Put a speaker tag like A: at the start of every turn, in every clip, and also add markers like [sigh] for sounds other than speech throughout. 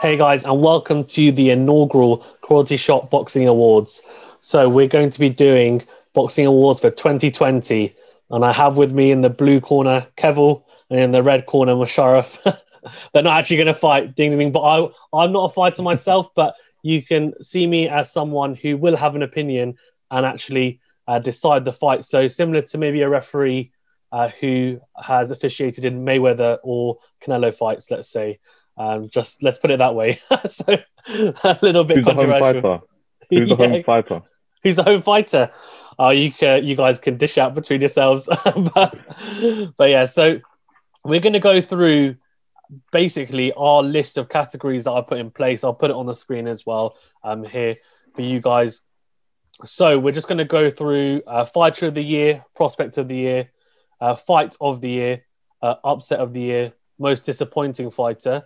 A: Hey guys, and welcome to the inaugural Quality Shot Boxing Awards. So we're going to be doing boxing awards for 2020, and I have with me in the blue corner Keval and in the red corner Musharraf. [laughs] They're not actually going to fight, ding ding. But I, I'm not a fighter myself, [laughs] but you can see me as someone who will have an opinion and actually uh, decide the fight. So similar to maybe a referee uh, who has officiated in Mayweather or Canelo fights, let's say. Um, just let's put it that way. [laughs] so a little bit
B: Who's the home
A: controversial.
B: fighter? [laughs] Who's the
A: Yeah.
B: home fighter?
A: Who's the home fighter? Uh, you can, you guys can dish out between yourselves. [laughs] but, but yeah, so we're going to go through basically our list of categories that I put in place. I'll put it on the screen as well um, here for you guys. So we're just going to go through uh, fighter of the year, prospect of the year, uh, fight of the year, uh, upset of the year, most disappointing fighter,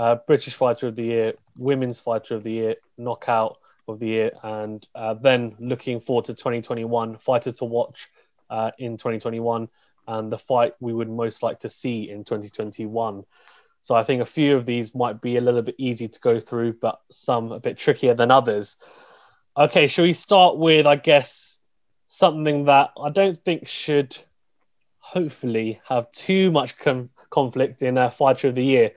A: uh, British fighter of the year, women's fighter of the year, knockout of the year, and uh, then looking forward to 2021, fighter to watch uh, in 2021, and the fight we would most like to see in 2021. So I think a few of these might be a little bit easy to go through, but some a bit trickier than others. Okay, shall we start with, I guess, something that I don't think should hopefully have too much com- conflict in a Fighter of the Year.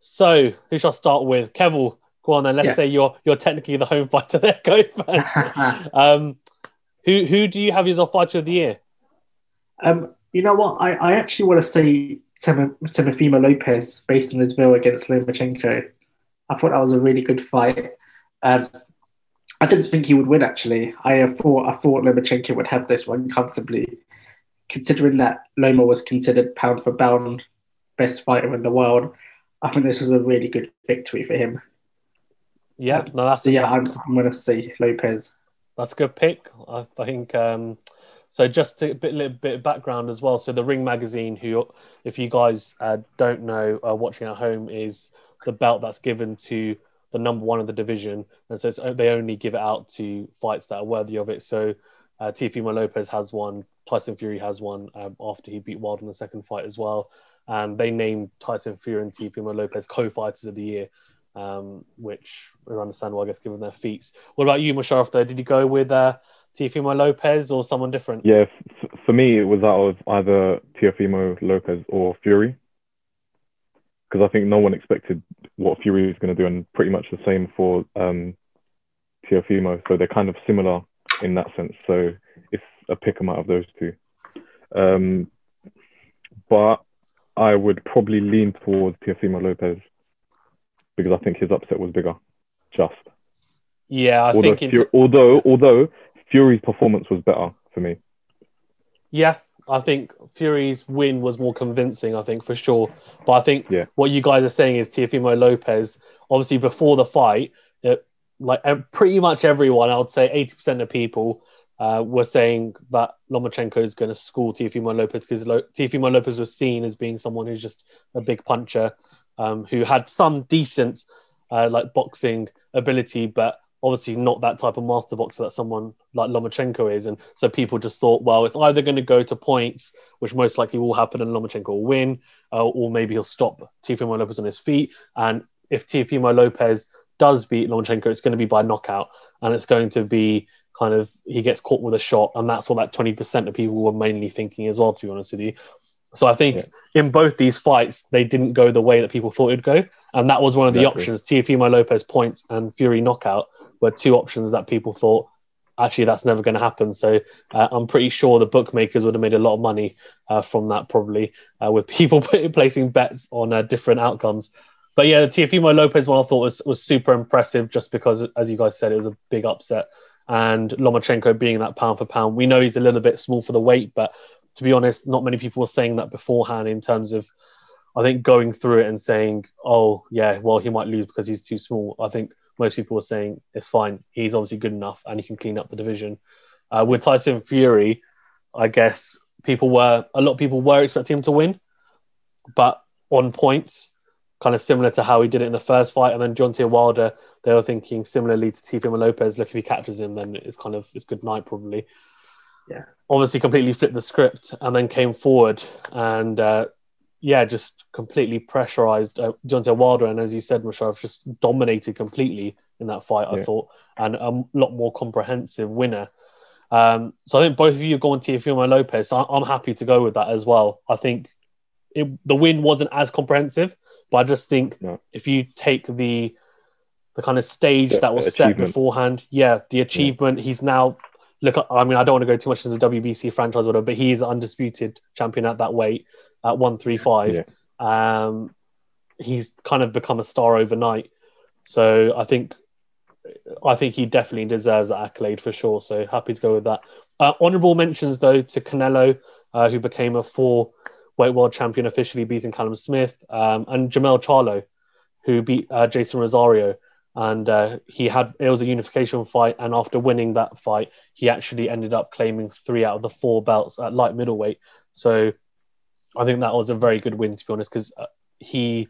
A: So, who shall I start with? Keval, go on then. Let's say you're you're technically the home fighter there. [laughs] Go first. [laughs] um, who who do you have as your Fighter of the Year?
C: um, you know what? I, I actually want to say Tim- Timofimo Lopez based on his will against Lomachenko. I thought that was a really good fight. Um, I didn't think he would win actually. I uh, thought I thought Lomachenko would have this one comfortably, considering that Loma was considered pound for pound best fighter in the world. I think this was a really good victory for him.
A: Yeah, no, that's
C: So yeah,
A: that's,
C: I'm, I'm going to say Lopez.
A: that's a good pick. I, I think. Um, so just a bit little bit of background as well. So the Ring magazine, who, if you guys uh, don't know, uh, watching at home, is the belt that's given to the number one of the division, and so it's, they only give it out to fights that are worthy of it. So uh, Teofimo Lopez has one, Tyson Fury has one um, after he beat Wild in the second fight as well, and they named Tyson Fury and Teofimo Lopez co-fighters of the year, um, which is understandable, I guess, given their feats. What about you, Musharraf? Did you go with uh, Teofimo Lopez or someone different?
B: Yeah, f- for me, it was out of either Teofimo Lopez or Fury. Because I think no one expected what Fury was going to do, and pretty much the same for um, Teofimo. So they're kind of similar in that sense. So it's a pick 'em out of those two. Um, but I would probably lean towards Teofimo Lopez because I think his upset was bigger. Just.
A: Yeah, I
B: although,
A: think
B: Fury, although although Fury's performance was better for me.
A: yeah, I think Fury's win was more convincing. I think for sure, but I think
B: Yeah.
A: what you guys are saying is Teofimo Lopez. Obviously, before the fight, it, like uh, pretty much everyone, I would say eighty percent of people uh, were saying that Lomachenko is going to school Teofimo Lopez because Lo- Teofimo Lopez was seen as being someone who's just a big puncher, um, who had some decent uh, like boxing ability, but obviously not that type of master boxer that someone like Lomachenko is. And so people just thought, well, it's either going to go to points, which most likely will happen, and Lomachenko will win, uh, or maybe he'll stop Teofimo Lopez on his feet. And if Teofimo Lopez does beat Lomachenko, it's going to be by knockout, and it's going to be kind of he gets caught with a shot, and that's what that twenty percent of people were mainly thinking as well. To be honest with you, so I think
B: Yeah.
A: in both these fights they didn't go the way that people thought it'd go, and that was one of the
B: Exactly.
A: options. Teofimo Lopez points and Fury knockout were two options that people thought actually that's never going to happen. So uh, I'm pretty sure the bookmakers would have made a lot of money uh, from that probably uh, with people [laughs] placing bets on uh, different outcomes. But yeah, the Teofimo Lopez one I thought was was super impressive just because, as you guys said, it was a big upset. And Lomachenko being that pound for pound, we know he's a little bit small for the weight, but to be honest, not many people were saying that beforehand in terms of, I think, going through it and saying, oh, yeah, well, he might lose because he's too small. I think most people were saying it's fine. He's obviously good enough and he can clean up the division. Uh, with Tyson Fury, I guess people were, a lot of people were expecting him to win, but on points, kind of similar to how he did it in the first fight. And then Deontay Wilder, they were thinking similarly to Teofimo Lopez. Look, if he catches him, then it's kind of it's good night probably.
C: Yeah.
A: Obviously, completely flipped the script and then came forward and uh, yeah, just completely pressurized uh, Deontay Wilder, and as you said, Musharraf just dominated completely in that fight. I thought, and a lot more comprehensive winner. Um, so I think both of you have gone Teofimo Lopez. So I'm happy to go with that as well. I think it, the win wasn't as comprehensive, but I just think
B: No.
A: if you take the the kind of stage
B: The
A: that was set beforehand, yeah, the achievement. He's now look. I mean, I don't want to go too much into the WBC franchise order, but he is undisputed champion at that weight at one three five. Um, he's kind of become a star overnight. So I think I think he definitely deserves that accolade for sure. So happy to go with that. Uh, honorable mentions though to Canelo, uh, who became a four weight world champion officially, beating Callum Smith, um, and Jermell Charlo, who beat uh, Jeison Rosario. And uh, he had it was a unification fight, and after winning that fight, he actually ended up claiming three out of the four belts at light middleweight. So I think that was a very good win, to be honest, because uh, he,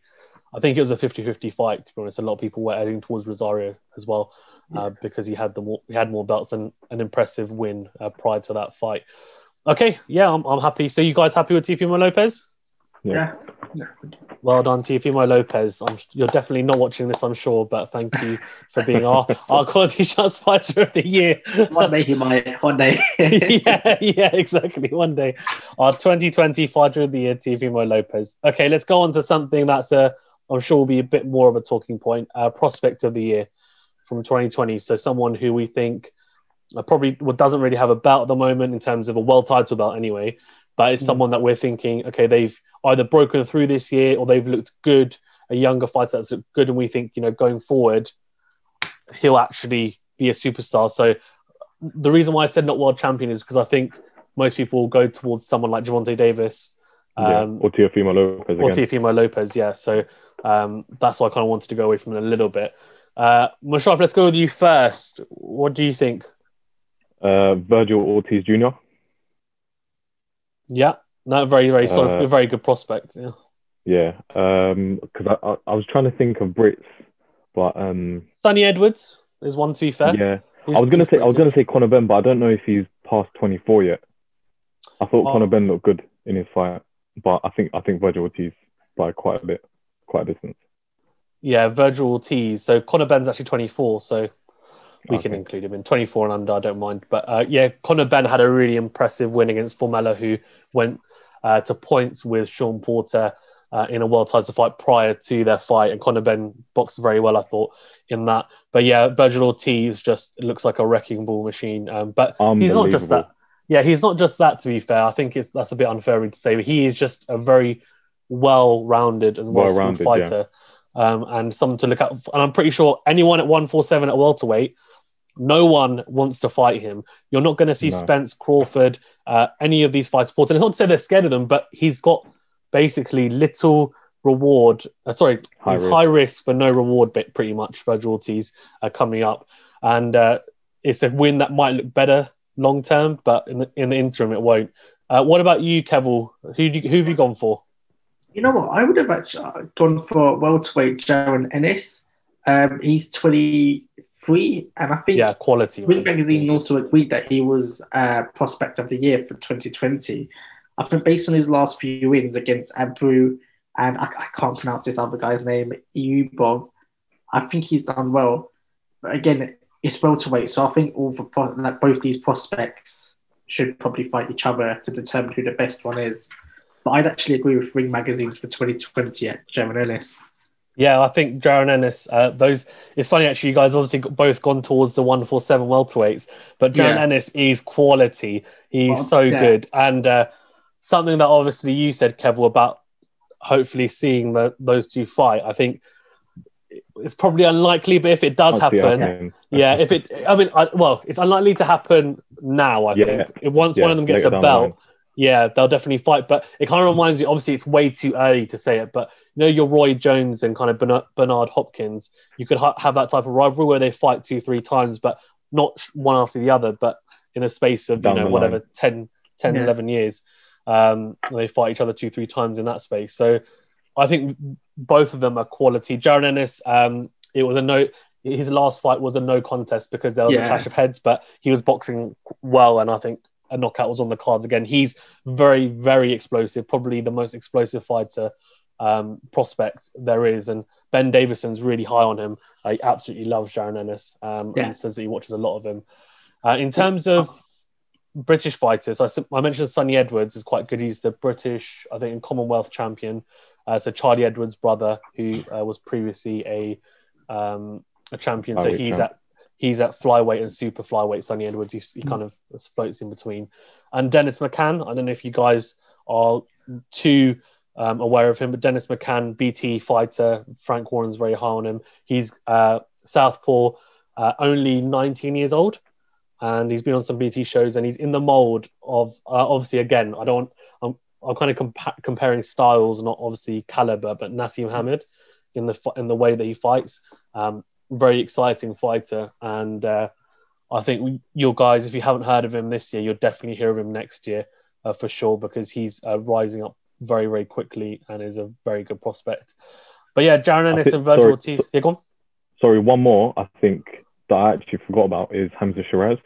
A: I think it was a 50-50 fight. To be honest, a lot of people were heading towards Rosario as well uh, because he had the more, he had more belts and an impressive win uh, prior to that fight. Okay, yeah, I'm, I'm happy. So you guys happy with Teofimo Lopez?
C: Yeah. yeah.
A: Well done, Teofimo Lopez. I'm, you're definitely not watching this, I'm sure, but thank you for being our, [laughs] our quality shots fighter of the year.
C: One day he might. One day. [laughs]
A: yeah, yeah, exactly. One day, our 2020 fighter of the year, Teofimo Lopez. Okay, let's go on to something that's a, I'm sure will be a bit more of a talking point. Uh, prospect of the year from 2020. So someone who we think probably well, doesn't really have a belt at the moment in terms of a world title belt anyway, but it's
C: Mm.
A: someone that we're thinking, okay, they've either broken through this year or they've looked good, a younger fighter that's looked good, and we think, you know, going forward, he'll actually be a superstar. So the reason why I said not world champion is because I think most people will go towards someone like Gervonta Davis
B: yeah.
A: um,
B: Or Teofimo Lopez
A: or
B: again.
A: Teofimo Lopez. Yeah, so um, that's why I kind of wanted to go away from it a little bit. Uh, let's go with you first. What do you think?
B: Uh, Vergil Ortiz Jr.
A: Yeah, no, very, very solid,
B: Uh,
A: a very good prospect. Yeah,
B: Yeah, Um because I, I I was trying to think of Brits, but um,
A: Sunny Edwards is one to be fair.
B: yeah,
A: He's-
B: I was gonna say I was gonna say Conor Benn, but I don't know if he's past 24 yet. I thought
A: Oh.
B: Conor Benn looked good in his fight, but I think I think Vergil Ortiz by quite a bit, quite a distance.
A: Yeah, Vergil Ortiz. So Conor Benn's actually 24, so we can include him in 24 and under. I don't mind. But uh, yeah, Conor Benn had a really impressive win against Formella, who went uh, to points with Shawn Porter uh, in a world title fight prior to their fight. And Conor Benn boxed very well, I thought, in that. But yeah, Vergil Ortiz just looks like a wrecking ball machine. Um, but he's not just that. Yeah, he's not just that. To be fair, I think it's, that's a bit unfair to say. But he is just a very well-rounded and well-schooled
B: Well-rounded,
A: fighter, um, and someone to look at. And I'm pretty sure anyone at 147 at welterweight, no one wants to fight him. You're not going to see
B: No.
A: Spence, Crawford, uh, any of these fighters. And it's not to say they're scared of them, but he's got basically little reward. Uh, sorry,
B: High
A: it's
B: risk.
A: high risk for no reward. Bit pretty much. Vergil Ortiz uh, coming up, and uh, it's a win that might look better long term, but in the, in the interim, it won't. Uh, what about you, Keval? Who do you, who have you gone for?
C: You know what? I would have actually uh, gone for welterweight Jaron Ennis. Um, he's 23, and I think
A: Yeah, quality.
C: Ring. Magazine also agreed that he was uh, prospect of the year for 2020. I think based on his last few wins against Abreu and I, I can't pronounce this other guy's name, Eyubov, I think he's done well. But again, it's welterweight, so I think all the pro- like both these prospects should probably fight each other to determine who the best one is. But I'd actually agree with Ring Magazines for 2020 at Jaron Ennis.
A: Yeah, I think Jaron Ennis. Uh, those. It's funny actually. You guys obviously both gone towards the one four seven welterweights, but Jaron
C: Yeah.
A: Ennis is quality. He's
C: Well,
A: so
C: yeah.
A: good, and uh, something that obviously you said, Kev, about hopefully seeing the, those two fight. I think it's probably unlikely, but if it does
B: Can't see it
A: happen, yeah, if it, I mean, I, well, it's unlikely to happen now. I
B: Yeah.
A: think once
B: Yeah,
A: one of them gets a
B: down the
A: belt, yeah, they'll definitely fight. But it kind of reminds me. Obviously, it's way too early to say it, but you know, your Roy Jones and kind of Bernard, Bernard Hopkins, you could ha- have that type of rivalry where they fight two, three times, but not one after the other, but in a space of
B: Down
A: you know whatever
B: line.
A: 10, 10
C: Yeah.
A: 11 years, um, they fight each other two, three times in that space. So I think both of them are quality. Jaron Ennis, um, it was a no. His last fight was a no contest because there was a clash of heads, but he was boxing well, and I think a knockout was on the cards again. He's very, very explosive, probably the most explosive fighter um, prospect there is. And Ben Davison's really high on him. Uh, he absolutely loves Jaron Ennis um,
C: Yeah.
A: and says that he watches a lot of him. Uh, in terms of British fighters, I mentioned Sunny Edwards is quite good. He's the British, I think, Commonwealth champion. Uh, so Charlie Edwards' brother, who uh, was previously a um, a champion. So he's at he's at flyweight and super flyweight. Sunny Edwards, he, he kind of floats in between. And Dennis McCann, I don't know if you guys are too um, aware of him, but Dennis McCann, BT fighter, Frank Warren's very high on him. He's uh, Southpaw, uh, only 19 years old, and he's been on some BT shows, and he's in the mold of uh, obviously again, I don't, I'm, kind of compa- comparing styles, not obviously caliber, but Naseem Hamed in the in the way that he fights. Um, very exciting fighter, and uh, I think we, you guys, if you haven't heard of him this year, you'll definitely hear of him next year uh, for sure because he's uh, rising up very, very quickly and is a very good prospect. But yeah, Jaron Ennis
B: think-
A: and Vergil
B: sorry.
A: Ortiz. Yeah, go on.
B: Sorry, one more I think that I actually forgot about is Hamzah Sheeraz.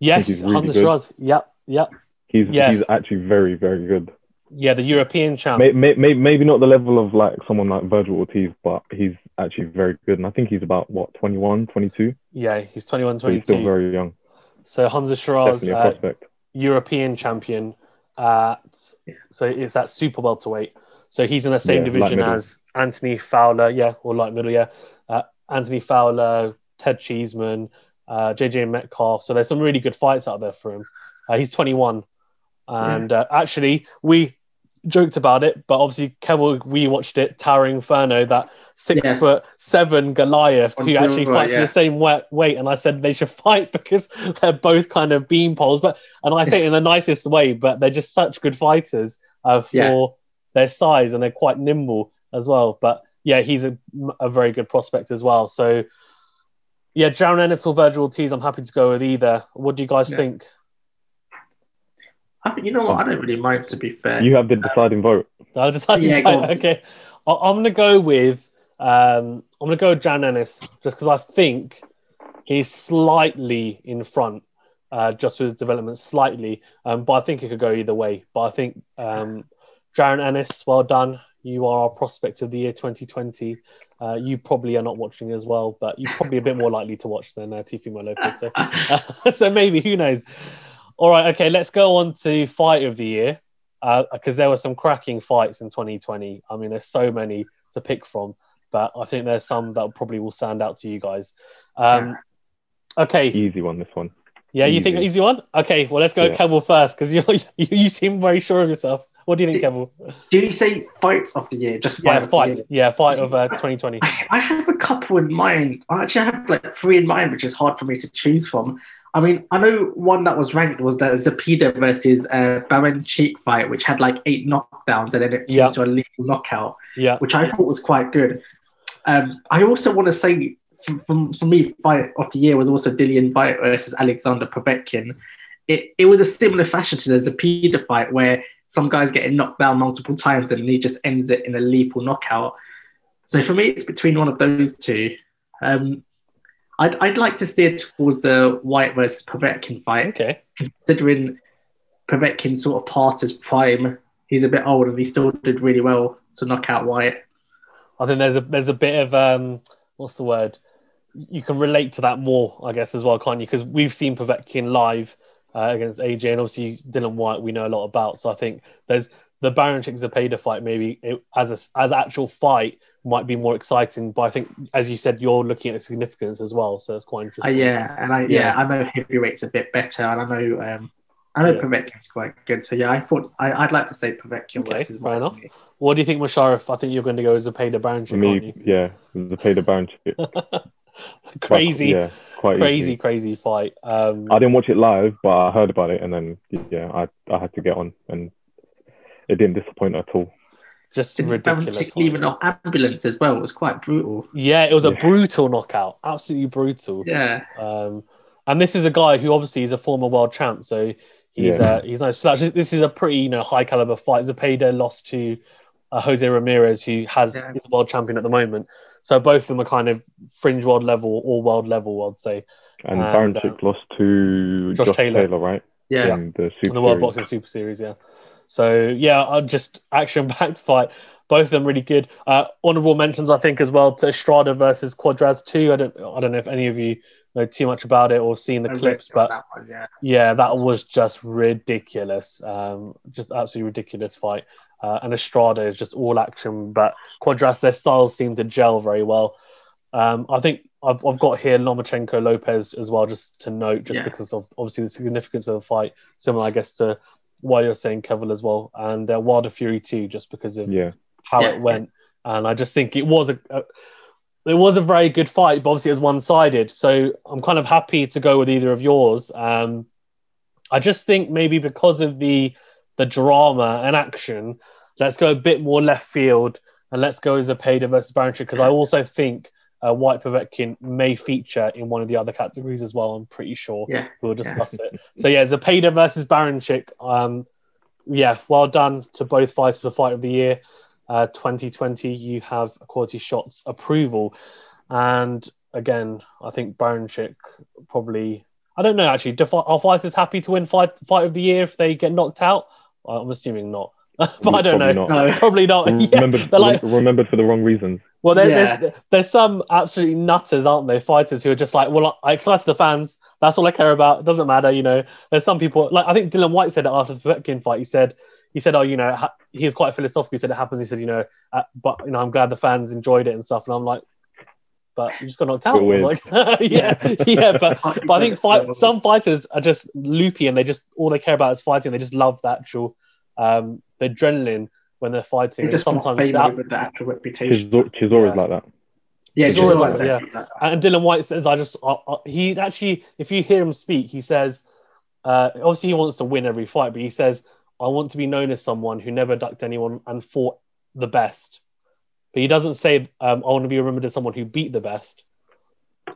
A: Yes,
B: really
A: Hamza
B: good.
A: Shiraz. Yep, yep.
B: He's
A: Yeah.
B: he's actually very very good.
A: Yeah, the European champ.
B: May, may, may, maybe not the level of like someone like Vergil Ortiz, but he's actually very good. And I think he's about what 21, 22.
A: Yeah, he's 21,
B: So he's still very young.
A: So
B: Hamzah Sheeraz,
A: uh. European champion at so it's that super welterweight. So he's in the same
B: Yeah,
A: division as Anthony Fowler, yeah, or light middle, yeah. Uh, Anthony Fowler, Ted Cheeseman, uh, JJ Metcalf. So there's some really good fights out there for him. Uh, he's 21, and uh, actually we joked about it, but obviously Kevin, we watched it. Towering Inferno, that six
C: Yes.
A: foot seven Goliath who actually fights in
C: yeah.
A: the same weight, weight, and I said they should [laughs] fight because they're both kind of beam poles, but and I say it in the nicest way, but they're just such good fighters uh, for
C: Yeah.
A: their size and they're quite nimble as well. But yeah, he's a, a very good prospect as well. So yeah, Jaron Ennis or Vergil Ortiz, I'm happy to go with either. What do you guys
C: Yeah.
A: think?
C: I think you know what? I don't really mind to be fair.
B: You have the deciding vote.
A: I'll decide.
C: Yeah, go
A: okay, I- I'm gonna go with um, I'm gonna go with Jaron Ennis just because I think he's slightly in front, uh, just with his development slightly. Um, but I think it could go either way. But I think um, Jaron Ennis, well done. You are our prospect of the year 2020. Uh, you probably are not watching as well, but you're probably a bit more likely to watch than uh, Teofimo Lopez. So. [laughs] so maybe who knows all right okay let's go on to fight of the year because there were some cracking fights in 2020 i mean there's so many to pick from but i think there's some that probably will stand out to you guys um, okay
B: Easy one. This one.
A: yeah you think
B: easy.
A: easy one okay well let's go
B: Yeah.
A: Keval first because you, you [laughs] you seem very sure of yourself what do you think Keval?
C: Do you say fight of the year? Just fight
A: yeah fight
C: year?
A: yeah fight of uh, 2020
C: I I have a couple in mind. I actually have like three in mind, which is hard for me to choose from. I mean, I know one that was ranked was the Zepeda versus uh, Baranchyk fight, which had like eight knockdowns and then it came
A: Yeah.
C: to a lethal knockout,
A: yeah
C: which I thought was quite good. Um, I also want to say, for, for, me, fight of the year was also Dillian Whyte versus Alexander Povetkin. It, it was a similar fashion to the Zepeda fight where some guy's getting knocked down multiple times and he just ends it in a lethal knockout. So for me, it's between one of those two. Um, I'd, I'd like to steer towards the Whyte versus Povetkin fight,
A: okay
C: considering Povetkin sort of passed his prime. He's a bit old and he still did really well to knock out Whyte.
A: I think there's a there's a bit of um what's the word? You can relate to that more, I guess, as well, can't you? Because we've seen Povetkin live uh, against AJ, and obviously Dillian Whyte we know a lot about. So I think there's the Baron Zepeda fight maybe it, as a as actual fight might be more exciting. But I think, as you said, you're looking at the significance as well, so it's quite
C: Uh,
A: interesting.
C: yeah, and I yeah.
A: Yeah.
C: I know heavyweight's a bit better, and I know um, I know
A: Yeah.
C: Povetkin's quite good. So yeah, I thought I, I'd like to say Povetkin
A: Okay,
C: versus
A: fair
C: Whyte.
A: enough. What do you think, Musharraf? I think you're going to go as Zepeda Baron,
B: For
A: aren't
B: me,
A: you?
B: yeah, the pay the Baron.
A: crazy, [laughs]
B: Yeah, quite
A: crazy,
B: easy.
A: crazy fight. Um,
B: I didn't watch it live, but I heard about it, and then yeah, I I had to get on, and it didn't disappoint at all.
A: Just
C: Didn't
A: ridiculous.
C: Even
A: fight.
C: an ambulance as well. It was quite brutal.
A: Yeah, it was a brutal knockout, absolutely brutal.
C: Yeah,
A: Um, and this is a guy who obviously is a former world champ, so he's
B: Yeah.
A: uh, he's no slouch. This is a pretty you know high caliber fight. Zepeda lost to uh, Jose Ramirez, who has
C: Yeah.
A: is a world champion at the moment. So both of them are kind of fringe world level or world level, I'd say.
B: And
A: And,
B: Baron
A: uh,
B: lost to
A: Josh
B: Josh,
A: Taylor.
B: Taylor. right?
C: Yeah.
B: in the Super
A: in the World
B: Series.
A: Boxing Super Series, yeah. So yeah, I just action [laughs] packed fight. Both of them really good. Uh, honorable mentions, I think, as well to Estrada versus Cuadras too. I don't, I don't know if any of you know too much about it or seen the
C: I
A: clips, but
C: that one, yeah.
A: yeah, that was just ridiculous. Um, just absolutely ridiculous fight. Uh, and Estrada is just all action, but Cuadras, their styles seem to gel very well. Um, I think I've, I've got here Lomachenko Lopez as well, just to note, just
C: Yeah.
A: because of obviously the significance of the fight, similar, I guess, to why you're saying Kevin as well, and uh, Wilder Fury too, just because of
B: Yeah,
A: how
C: Yeah,
A: it went. And I just think it was a, a it was a very good fight, but obviously it was one sided. So I'm kind of happy to go with either of yours. Um, I just think maybe because of the the drama and action, let's go a bit more left field and let's go Zepeda versus Baranchyk because I also think uh, Whyte Povetkin may feature in one of the other categories as well. I'm pretty sure
C: Yeah.
A: we'll discuss it. So yeah, Zepeda versus Baranchyk. Um, yeah, well done to both fighters for fight of the year. Uh, 2020, you have quality shots approval, and again, I think Baranchyk probably. I don't know actually. Do, fi- are fighters happy to win fight fight of the year if they get knocked out? I'm assuming not, [laughs] but I don't know.
B: Probably not.
C: No.
A: Probably not. [laughs] yeah,
B: remembered,
A: they're like
B: remembered for the wrong reasons.
A: Well, there,
C: Yeah.
A: there's there's some absolutely nutters, aren't there? Fighters who are just like, well, I excited the fans. That's all I care about. It doesn't matter, you know. There's some people like I think Dillian Whyte said it after the Povetkin fight. He said he said, oh, you know, ha- he was quite philosophical. He said it happens. He said, you know, uh, but you know, I'm glad the fans enjoyed it and stuff. And I'm like, but you just got knocked out. I was like, [laughs] yeah, [laughs] yeah, but but I think fight, some fighters are just loopy and they just all they care about is fighting. They just love the actual um, the adrenaline when they're fighting.
C: They
A: And
C: just want
A: sometimes
C: fame
A: that,
C: over the actual reputation.
B: Chisora, Chisora's
A: Yeah.
B: like that.
C: Yeah,
A: It's
C: just
A: always
C: like
A: like-
C: that.
A: yeah. And Dillian Whyte says, "I just I, I, he actually, if you hear him speak, he says, uh, obviously he wants to win every fight, but he says, I want to be known as someone who never ducked anyone and fought the best. But he doesn't say, um, I want to be remembered as someone who beat the best.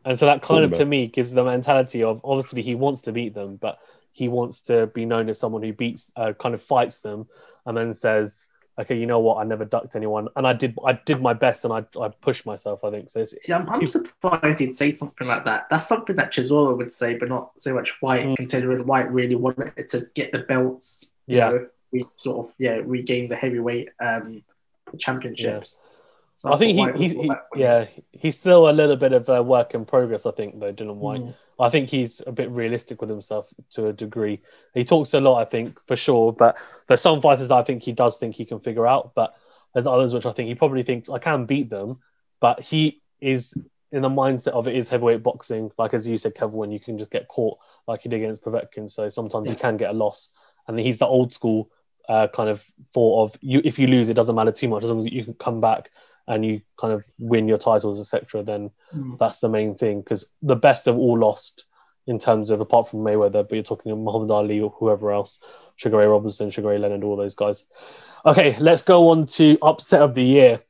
A: And so that kind of to me gives the mentality of obviously he wants to beat them, but he wants to be known as someone who beats, uh, kind of fights them, and then says, okay, you know what, I never ducked anyone, and I did, I did my best, and I, I pushed myself. I think so. It's,
C: See, I'm, I'm surprised he'd say something like that. That's something that Chisora would say, but not so much Whyte,
A: Mm.
C: considering Whyte really wanted to get the belts. you
A: Yeah.
C: know, we sort of yeah regain the heavyweight um, championships. So
A: I think he, he, he
C: that for him.
A: yeah, he's still a little bit of a work in progress. I think though, Dillian Whyte.
C: Mm.
A: I think he's a bit realistic with himself to a degree. He talks a lot, I think, for sure. But there's some fighters that I think he does think he can figure out. But there's others which I think he probably thinks I can beat them. But he is in the mindset of it is heavyweight boxing. Like as you said, Kevin, when you can just get caught like he did against Povetkin. So sometimes you can get a loss. And he's the old school uh, kind of thought of you. If you lose, it doesn't matter too much as long as you can come back and you kind of win your titles, etc. Then
C: Mm.
A: that's the main thing because the best have all lost in terms of apart from Mayweather, but you're talking Muhammad Ali or whoever else, Sugar Ray Robinson, Sugar Ray Leonard, all those guys. Okay, let's go on to upset of the year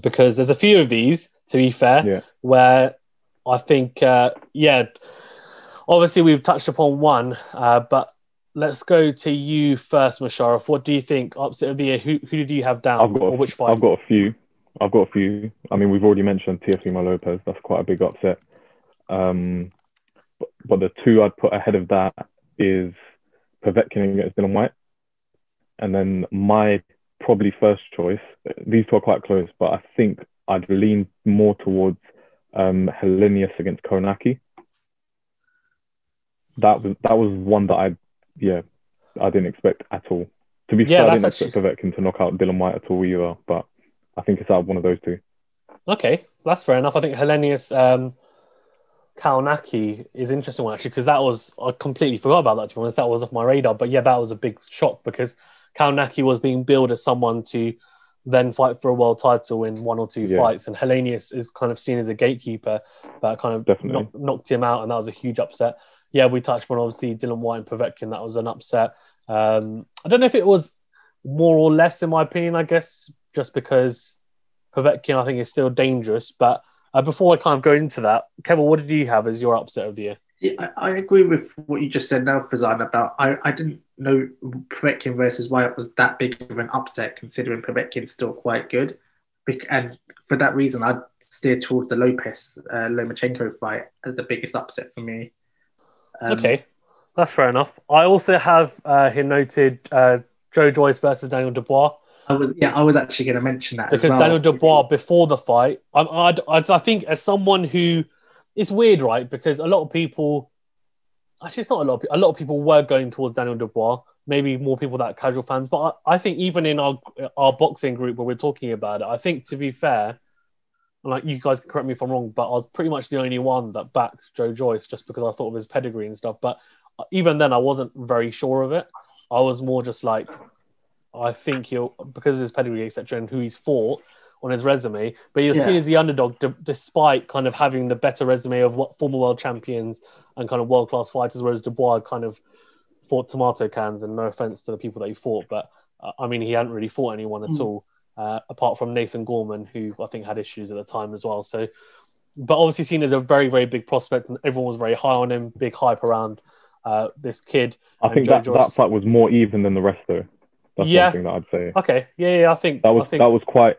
A: because there's a few of these. To be fair,
B: Yeah.
A: where I think, uh, yeah, obviously we've touched upon one, uh, but let's go to you first, Musharraf. What do you think upset of the year? Who who did you have down,
B: I've got,
A: or which fight?
B: I've got a few. I've got a few. I mean, we've already mentioned Teofimo Lopez. That's quite a big upset. Um, but, but the two I'd put ahead of that is Povetkin against Dillian Whyte, and then my probably first choice. These two are quite close, but I think I'd lean more towards um, Helenius against Kownacki. That was that was one that I, yeah, I didn't expect at all. To be
A: Yeah,
B: fair, I didn't expect Povetkin to knock out Dillian Whyte at all either. But I think it's out of one of those two.
A: Okay, that's fair enough. I think Helenius um, Kownacki is interesting one actually because that was I completely forgot about that to be honest. That was off my radar, but yeah, that was a big shock because Kownacki was being billed as someone to then fight for a world title in one or two
B: Yeah.
A: fights, and Helenius is kind of seen as a gatekeeper that kind of
B: Definitely.
A: knock, knocked him out, and that was a huge upset. Yeah, we touched on obviously Dillian Whyte and Povetkin. That was an upset. Um, I don't know if it was more or less, in my opinion. I guess just because Povetkin, I think, is still dangerous. But uh, before I kind of go into that, Kevin, what did you have as your upset of the year?
C: Yeah, I, agree with what you just said now, Fazan, about I, I didn't know Povetkin versus Whyte was that big of an upset considering Povetkin's still quite good. And for that reason, I'd steer towards the Lopez uh, Lomachenko fight as the biggest upset for me. Um,
A: okay, That's fair enough. I also have uh, here noted uh, Joe Joyce versus Daniel Dubois.
C: I was yeah, I was actually going to mention that
A: because
C: as well.
A: Daniel Dubois before the fight, I'm, I'd, I think as someone who it's weird, right? Because a lot of people, actually, it's not a lot. Of, a lot of people were going towards Daniel Dubois. Maybe more people that are casual fans, but I, I think even in our our boxing group where we're talking about it, I think to be fair, like you guys can correct me if I'm wrong, but I was pretty much the only one that backed Joe Joyce just because I thought of his pedigree and stuff. But even then, I wasn't very sure of it. I was more just like, I think he'll because of his pedigree, etc., and who he's fought on his resume. But you're
C: Yeah.
A: seen as the underdog, d- despite kind of having the better resume of what former world champions and kind of world class fighters. Whereas Dubois kind of fought tomato cans, and no offense to the people that he fought, but uh, I mean he hadn't really fought anyone at
C: Mm.
A: all, uh, apart from Nathan Gorman, who I think had issues at the time as well. So, but obviously seen as a very very big prospect, and everyone was very high on him, big hype around uh, this kid.
B: I think
A: Joe
B: that,
A: Joyce.
B: that fight was more even than the rest, though. That's
A: Yeah.
B: one thing that I'd say.
A: Okay, yeah, yeah, I think
B: That
A: I
B: was
A: think
B: that was quite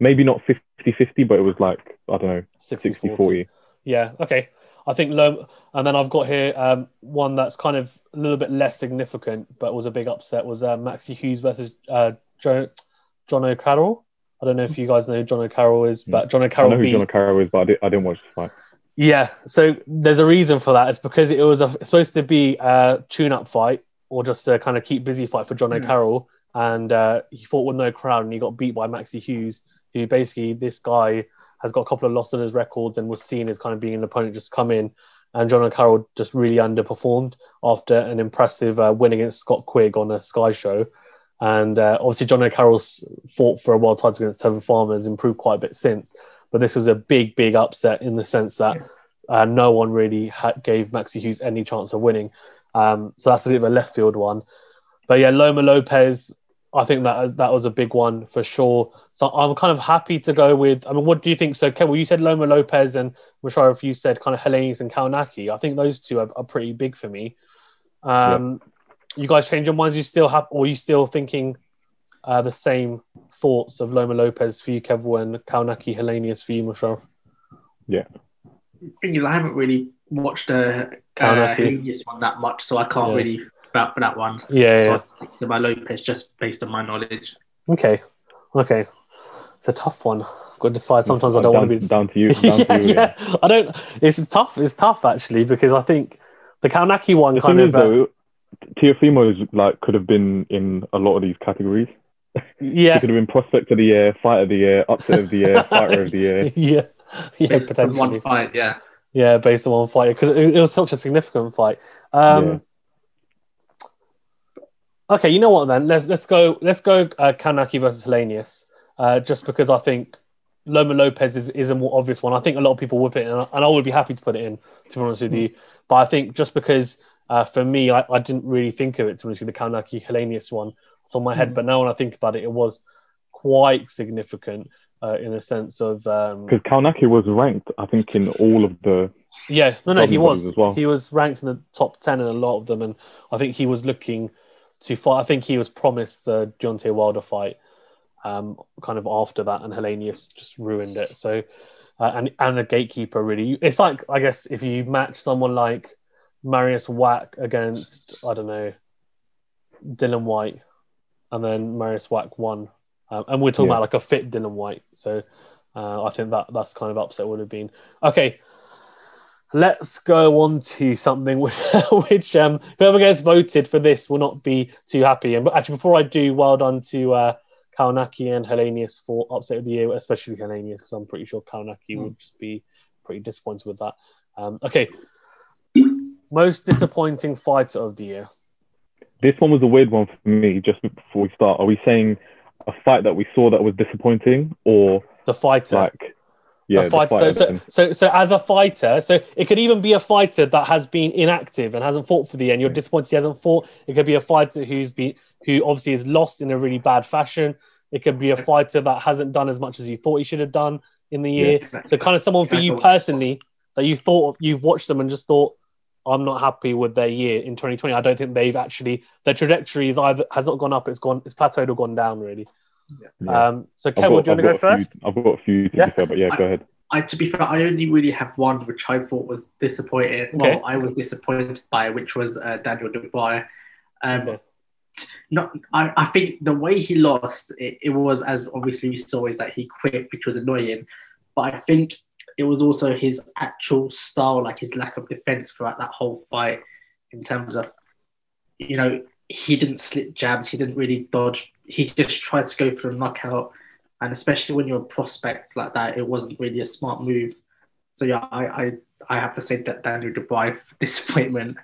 B: maybe not 50-50, but it was like I don't know
A: 60
B: 60-40.
A: Yeah, okay. I think low, and then I've got here um, one that's kind of a little bit less significant, but was a big upset. Was uh, Maxi Hughes versus uh, John, Jono Carroll. I don't know if you guys know who Jono Carroll is, but Jono Carroll.
B: I
A: O'Carroll
B: know who
A: beat.
B: Jono Carroll is, but I, did, I didn't watch the fight.
A: Yeah, so there's a reason for that. It's because it was a, supposed to be a tune-up fight or just a kind of keep busy fight for John
C: Yeah.
A: O'Carroll, and uh, he fought with no crowd and he got beat by Maxi Hughes, who basically this guy has got a couple of losses on his records and was seen as kind of being an opponent just come in, and Jono Carroll just really underperformed after an impressive uh, win against Scott Quigg on a Sky show. And uh, obviously, Jono Carroll's fought for a world title against Tevin Farmer has improved quite a bit since. But this was a big, big upset in the sense that uh, no one really ha- gave Maxi Hughes any chance of winning. Um, so that's a bit of a left field one. But yeah, Loma Lopez, I think that that was a big one for sure. So I'm kind of happy to go with. I mean, what do you think? So, Ken, well, you said Loma Lopez, and Mashara, if you said kind of Helenius and Kownacki, I think those two are, are pretty big for me. Um, You guys change your minds? You still have, or you still thinking uh, the same thoughts of Loma Lopez for you, Kev, and Kownacki Helenius for you, Mashara?
C: thing is, I haven't really watched a uh,
A: Kownacki.
C: Helios one that much, so I can't
A: Yeah.
C: really vouch for that one.
A: Yeah,
C: So
A: yeah.
C: I'll stick to my Lopez just based on my knowledge.
A: Okay, okay. It's a tough one. I've got to decide. Sometimes I don't
B: down,
A: want to be
B: down to you. [laughs] Down
A: yeah,
B: to you.
A: yeah. I don't. It's tough. It's tough actually because I think the Kownacki one
B: The
A: kind
B: thing
A: of.
B: is, though, Teofimo's like could have been in a lot of these categories. He
A: yeah,
B: could have been prospect of the year, fight of the year, upset of the year, [laughs] fighter of the year.
A: yeah, yeah,
C: Based on
A: potentially.
C: one fight, yeah.
A: Yeah, based on one fight because it, it was such a significant fight. Um,
B: Yeah.
A: Okay, you know what then? Let's let's go. Let's go. Uh, Kownacki versus Helenius, uh, just because I think Loma Lopez is, is a more obvious one. I think a lot of people would put it in, and I would be happy to put it in. To be honest with you, but I think just because uh, for me, I, I didn't really think of it to be honest with you, the Kownacki Helenius one. It's on my head,
C: Mm.
A: but now when I think about it, it was quite significant uh, in the sense of um,
B: Because Kownacki was ranked, I think, in all of the.
A: yeah, no, no, he was.
B: as well.
A: He was ranked in the top ten in a lot of them, and I think he was looking to fight. I think he was promised the Deontay Wilder fight, um, kind of after that, and Helenius just ruined it. So, uh, and and a gatekeeper really. It's like I guess if you match someone like Mariusz Wach against I don't know Dillian Whyte, and then Mariusz Wach won, um, and we're talking
B: Yeah.
A: about like a fit Dillian Whyte. So. Uh, I think that that's kind of upset would have been okay let's go on to something [laughs] which, which um, whoever gets voted for this will not be too happy. And but actually, before I do, well done to uh, Kownacki and Helenius for upset of the year, especially Helenius, because I'm pretty sure Kownacki
C: Mm.
A: would just be pretty disappointed with that. Um, okay, most disappointing fighter of the year.
B: This one was a weird one for me. Just before we start, are we saying a fight that we saw that was disappointing, or
A: The fighter.
B: like, yeah, the
A: fighter.
B: fighter
A: So, so, so, so, as a fighter, so it could even be a fighter that has been inactive and hasn't fought for the end. You're disappointed he hasn't fought. It could be a fighter who's been, who obviously is lost in a really bad fashion. It could be a fighter that hasn't done as much as you thought he should have done in the year. So, kind of someone for you personally that you thought you've watched them and just thought, I'm not happy with their year in 2020. I don't think they've actually their trajectory is either has not gone up, it's gone, it's plateaued or gone down really.
B: Yeah.
A: Um, so,
B: I've
A: Kev,
B: got-
A: do you want to
B: I've
A: go
B: got a few-
A: first?
B: I've got a few things to
A: Yeah.
B: be fair, but yeah, go ahead.
C: I to be fair, I only really have one which I thought was disappointing.
A: Okay.
C: Well, I was disappointed by, which was uh, Daniel Dubois. Um,
A: Okay.
C: Not, I, I think the way he lost, it, it was as obviously we saw is that he quit, which was annoying. But I think it was also his actual style, like his lack of defense throughout that whole fight, in terms of, you know, he didn't slip jabs, he didn't really dodge, he just tried to go for a knockout. And especially when you're a prospect like that, it wasn't really a smart move. So yeah, I I, I have to say that Daniel Dubois [laughs] disappointment.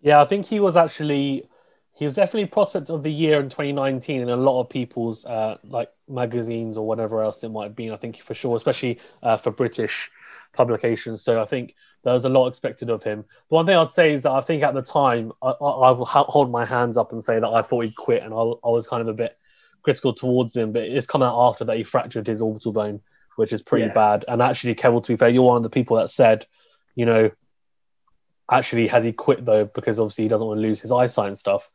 A: Yeah, I think he was actually he was definitely prospect of the year in 2019 in a lot of people's uh, like magazines or whatever else it might have been. I think for sure, especially uh, for British publications. So I think there was a lot expected of him. The one thing I'd say is that I think at the time I, I, I will ha- hold my hands up and say that I thought he'd quit, and I, I was kind of a bit critical towards him. But it's come out after that he fractured his orbital bone, which is pretty
C: Yeah.
A: bad. And actually, Kevel, to be fair, you're one of the people that said, you know, actually has he quit though because obviously he doesn't want to lose his eyesight and stuff.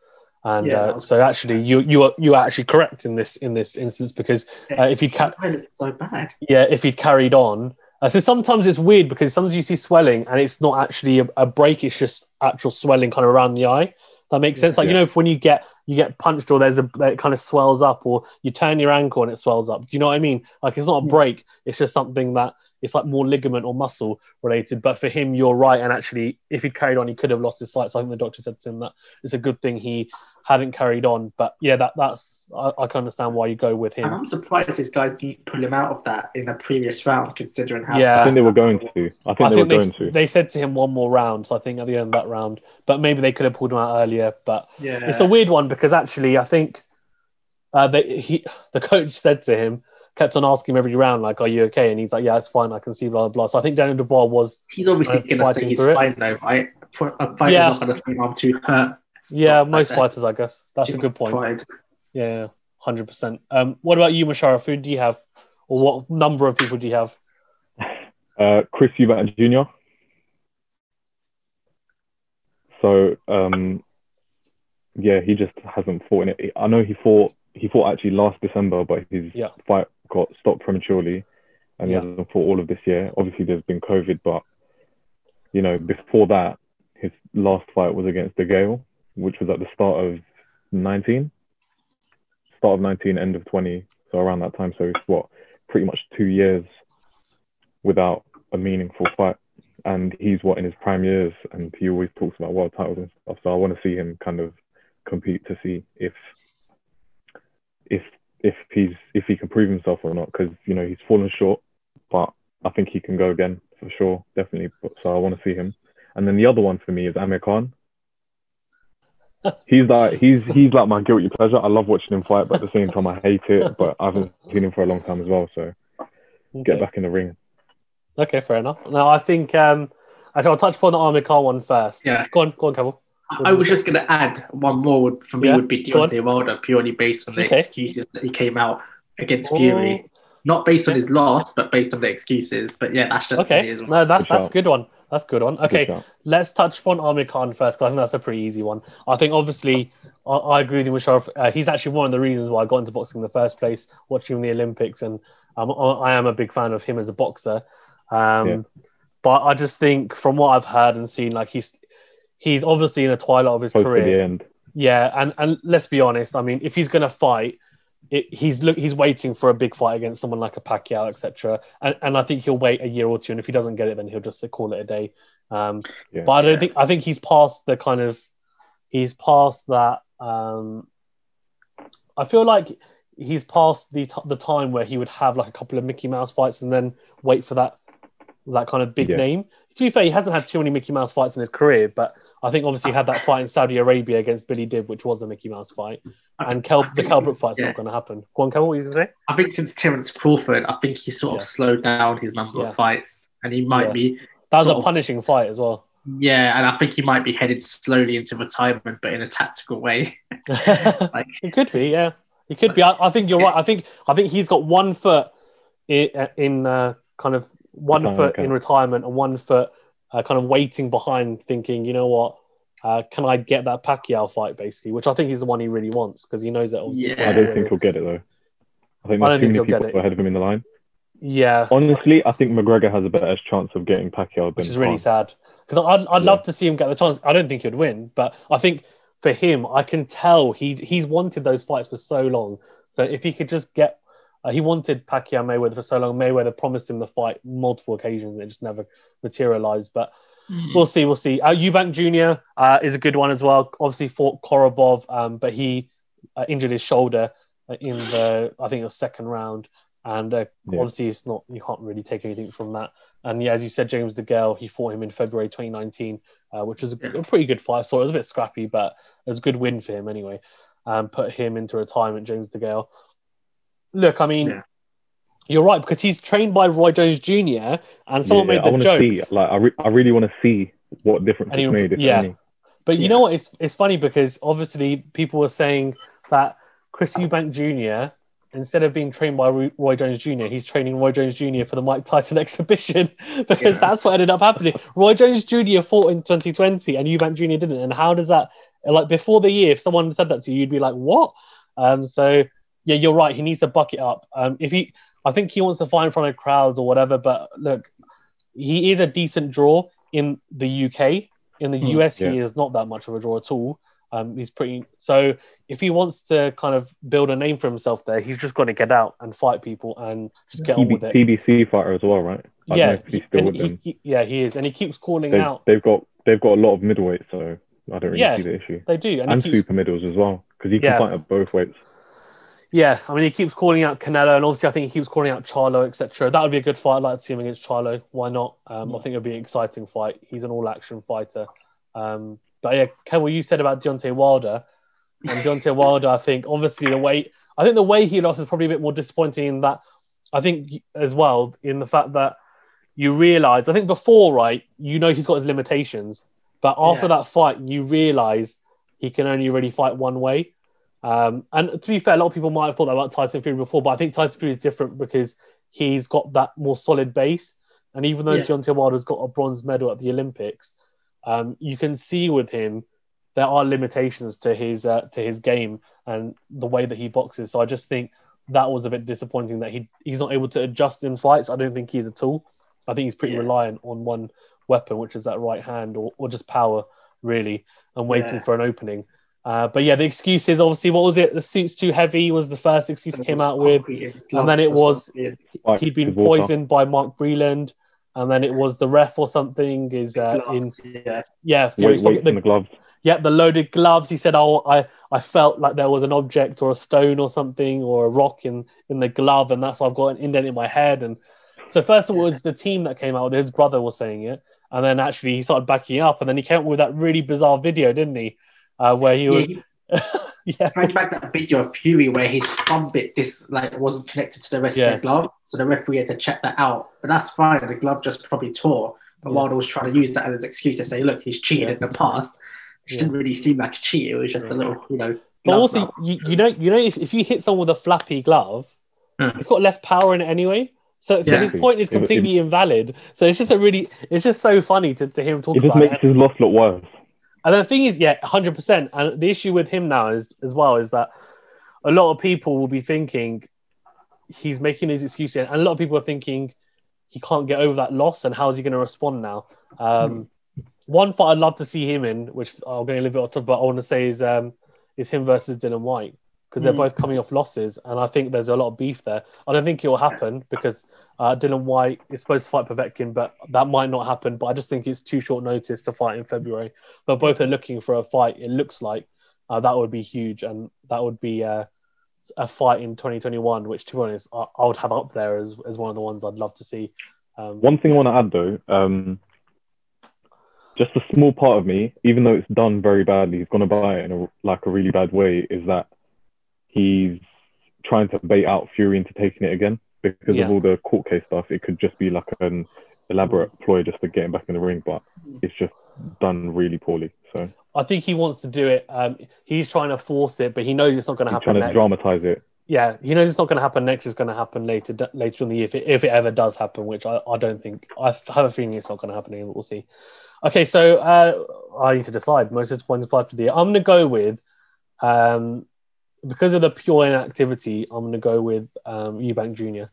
A: And
C: Yeah,
A: uh, so actually, you you are you are actually correct in this in this instance because Uh, if you ca-
C: it's so bad.
A: yeah, if he'd carried on. Uh, so sometimes it's weird because sometimes you see swelling and it's not actually a, a break; it's just actual swelling kind of around the eye. That makes sense. Like you know, if when you get you get punched or there's a it kind of swells up, or you turn your ankle and it swells up. Do you know what I mean? Like it's not a
C: Yeah.
A: break; it's just something that it's like more ligament or muscle related. But for him, you're right. And actually, if he'd carried on, he could have lost his sight. So I think the doctor said to him that it's a good thing he hadn't carried on. But yeah, that that's I, I can understand why you go with
C: And
A: him.
C: I'm surprised these guys didn't pull him out of that in the previous round, considering how.
A: Yeah.
B: I think they were going to. I think
A: I
B: they were going
A: they,
B: to.
A: they said to him one more round. So I think at the end of that round, but maybe they could have pulled him out earlier. But
C: Yeah.
A: it's a weird one because actually, I think uh, they, he the coach said to him, kept on asking him every round, like, "Are you okay?" And he's like, "Yeah, it's fine. I can see." Blah blah. blah. So I think Daniel Dubois was,
C: He's obviously
A: uh,
C: going to say he's
A: through it.
C: fine though, right? A fighter's
A: Yeah.
C: not going to say I'm too hurt.
A: Yeah,
C: Stuff like
A: most fighters, I guess. That's a good point.
C: pride.
A: Yeah, hundred percent. Um, what about you, Musharraf? Who do you have, or what number of people do you have?
B: Uh, Chris Eubank Jr. So um, yeah, he just hasn't fought in it. I know he fought. He fought actually last December, but his
A: Yeah.
B: fight got stopped prematurely, and
A: Yeah.
B: he hasn't fought all of this year. Obviously, there's been COVID, but you know, before that, his last fight was against DeGale, which was at the start of 19, start of 19, end of 20, so around that time. So it's what pretty much two years without a meaningful fight. And he's what in his prime years, and he always talks about world titles and stuff. So I want to see him kind of compete to see if if if he's if he can prove himself or not. Because you know he's fallen short, but I think he can go again for sure, definitely. So I want to see him. And then the other one for me is Amir Khan. He's like he's he's like my guilty pleasure. I love watching him fight, but at the same time I hate it. But I haven't seen him for a long time as well. So get back in the ring.
A: Okay, fair enough. Now I think um, actually I'll touch upon the Amir Khan one first.
C: Yeah.
A: Go on, go on, Keval.
C: I was just going to add one more would, for me
A: Yeah,
C: would be. Deontay Wilder, purely based on the
A: Okay.
C: excuses that he came out against
A: Oh.
C: Fury. Not based on his loss, but based on the excuses. But yeah, that's just
A: Okay,
C: me as well.
A: no, that's that's a good one. That's a good one. Okay,
B: shout.
A: let's touch upon Amir Khan first because I think that's a pretty easy one. I think obviously I, I agree with you, Musharraf. Uh, he's actually one of the reasons why I got into boxing in the first place, watching the Olympics, and um, I am a big fan of him as a boxer. Um,
B: Yeah.
A: But I just think from what I've heard and seen, like he's he's obviously in the twilight of his
B: Close
A: career. Yeah, and and let's be honest. I mean, if he's going to fight, it, he's look he's waiting for a big fight against someone like a Pacquiao, etc. And and I think he'll wait a year or two, and if he doesn't get it, then he'll just call it a day. Um,
B: Yeah.
A: But I don't think I think he's past the kind of he's past that. Um, I feel like he's past the t- the time where he would have like a couple of Mickey Mouse fights and then wait for that that kind of big
B: Yeah.
A: name. To be fair, he hasn't had too many Mickey Mouse fights in his career, but I think obviously he had that fight in Saudi Arabia against Billy Dib, which was a Mickey Mouse fight, and Kel- the
C: think
A: Calvert
C: since-
A: fight's
C: yeah.
A: not going to happen. Go on, Kel, what were you going to say?
C: I think since Terence Crawford, I think he sort
A: Yeah.
C: of slowed down his number
A: Yeah.
C: of fights, and he might
A: Yeah.
C: be
A: That was a
C: of.
A: punishing fight as well.
C: yeah, and I think he might be headed slowly into retirement, but in a tactical way. Like [laughs]
A: It could be, yeah. It could be. I, I think you're right. I think I think he's got one foot in, in uh, kind of one
B: Retirement
A: foot
B: camp.
A: in retirement and one foot uh, kind of waiting behind, thinking, you know what, uh, can I get that Pacquiao fight basically? Which I think is the one he really wants because he knows that obviously.
C: Yeah.
B: I don't think he'll get it though. I think
A: I don't
B: there's too
A: think
B: many
A: he'll get
B: people ahead of him in the line.
A: Yeah,
B: Honestly, I think McGregor has a better chance of getting Pacquiao than
A: which is really
B: Khan.
A: sad because I'd, I'd
B: Yeah.
A: love to see him get the chance. I don't think he'd win, but I think for him, I can tell he he's wanted those fights for so long. So if he could just get, uh, he wanted Pacquiao Mayweather for so long. Mayweather promised him the fight multiple occasions, and it just never materialized. But we'll see, we'll see. Uh, Eubank Jr. Uh, is a good one as well. Obviously fought Korobov, um, but he uh, injured his shoulder uh, in the I think the second round, and uh,
B: Yeah.
A: obviously it's not you can't really take anything from that. And yeah, as you said, James DeGale, he fought him in February 2019, uh, which was a,
C: Yeah.
A: a pretty good fight. So it was a bit scrappy, but it was a good win for him anyway. Um, put him into retirement, James DeGale. Look, I mean,
C: Yeah.
A: you're right because he's trained by Roy Jones Jr. and someone
B: Yeah,
A: made
B: I
A: the
B: to
A: joke.
B: see, like, I, re- I really want to see what difference
A: And he
B: made. If
A: yeah.
B: any.
A: But you
C: Yeah.
A: know what? It's it's funny because obviously people were saying that Chris Eubank Jr. instead of being trained by Roy- Roy Jones Jr., he's training Roy Jones Jr. for the Mike Tyson [laughs] exhibition [laughs] because
C: Yeah.
A: that's what ended up happening. Roy Jones Jr. fought in 2020 and Eubank Jr. didn't. And how does that like before the year? If someone said that to you, you'd be like, "What?" Um, so yeah, you're right. He needs to buck it up. Um, if he, I think he wants to fight in front of crowds or whatever. But look, he is a decent draw in the UK. In the
C: Hmm,
A: US, he is not that much of a draw at all. Um, he's pretty. So if he wants to kind of build a name for himself there, he's just got to get out and fight people and just get on with it.
B: PBC fighter as well, right? I
A: yeah,
B: he's still with
A: he-
B: them.
A: he- yeah, he is, and he keeps calling
B: They've,
A: out.
B: they've got they've got a lot of middleweight, so I don't really
A: Yeah.
B: see the issue.
A: They do, and,
B: And,
A: keeps
B: super middles as well, because he can
A: Yeah.
B: fight at both weights.
A: Yeah, I mean, he keeps calling out Canelo, and obviously, I think he keeps calling out Charlo, etc. That would be a good fight. I'd like to see him against Charlo. Why not? Um, I think it'd be an exciting fight. He's an all-action fighter. Um, but yeah, Ken, what you said about Deontay Wilder, and Deontay [laughs] Wilder, I think obviously the way I think the way he lost is probably a bit more disappointing. In that, I think as well in the fact that you realize, I think before, right, you know he's got his limitations, but after
C: Yeah.
A: that fight, you realize he can only really fight one way. Um, and to be fair, a lot of people might have thought that about Tyson Fury before, but I think Tyson Fury is different because he's got that more solid base. And even though
C: Yeah.
A: Deontay Wilder's got a bronze medal at the Olympics, um, you can see with him there are limitations to his uh, to his game and the way that he boxes. So I just think that was a bit disappointing that he he's not able to adjust in fights. I don't think he's at all. I think he's pretty
C: Yeah.
A: reliant on one weapon, which is that right hand or, or just power, really, and waiting
C: Yeah.
A: for an opening. Uh, but yeah, the excuse is obviously what was it? The suit's too heavy was the first excuse he came out with. and then it was-
B: Fight
A: He'd been poisoned by Mark Breland, and then it was the ref or something. Is uh, in
C: yeah.
A: yeah,
B: Weight,
A: Fury's
B: weights
A: the,
B: in the gloves.
A: yeah, the loaded gloves. He said, "Oh, I, I felt like there was an object or a stone or something or a rock in in the glove, and that's why I've got an indent in my head." And so first of it was the team that came out. His brother was saying it, and then actually he started backing up, and then he came up with that really bizarre video, didn't he? Uh, where he was,
C: he [laughs]
A: yeah,
C: tried back that video of Fury where his thumb bit dis like wasn't connected to the rest
A: Yeah.
C: of the glove, so the referee had to check that out. But that's fine. The glove just probably tore. But
A: Yeah.
C: Wilder was trying to use that as an excuse to say, "Look, he's cheated
A: Yeah.
C: in the past." It
A: Yeah.
C: didn't really seem like a cheat. It was just a little, you know.
A: but
C: glove
A: also
C: rub.
A: you, you know you know if, if you hit someone with a flappy glove,
C: Hmm.
A: it's got less power in it anyway. So, so
C: Yeah.
A: his point is
B: It- it-
A: completely invalid. So it's just a really, it's just so funny to, to hear him talk
B: It just makes
A: it.
B: his loss look worse.
A: And the thing is, yeah, hundred percent. And the issue with him now is as well is that a lot of people will be thinking he's making his excuses, and a lot of people are thinking he can't get over that loss, and how is he going to respond now? Um, One fight I'd love to see him in, which I'm going to leave it off top, but I want to say is um, is him versus Dillian Whyte because they're
C: Mm.
A: both coming off losses, and I think there's a lot of beef there. I don't think it will happen because uh, Dillian Whyte is supposed to fight Povetkin, but that might not happen. But I just think it's too short notice to fight in February. But both are looking for a fight. It looks like uh, that would be huge, and that would be uh, a fight in 2021, which, to be honest, I, I would have up there as, as one of the ones I'd love to see. Um,
B: One thing I want to add though, um, just a small part of me, even though it's done very badly, he's gonna buy it in a, like a really bad way, is that he's trying to bait out Fury into taking it again because
A: Yeah.
B: of all the court case stuff. It could just be like an elaborate ploy just to get him back in the ring, but it's just done really poorly. So
A: I think he wants to do it. Um, he's trying to force it, but he knows it's not going to happen
B: trying to dramatize it.
A: Yeah, he knows it's not going to happen next. It's going to happen later later in the year if it, if it ever does happen, which I, I don't think. I have a feeling it's not going to happen. Anyway, we'll see. Okay, so uh, I need to decide most disappointing five to the year. I'm going to go with, um, because of the pure inactivity, I'm going to go with um, Eubank Jr.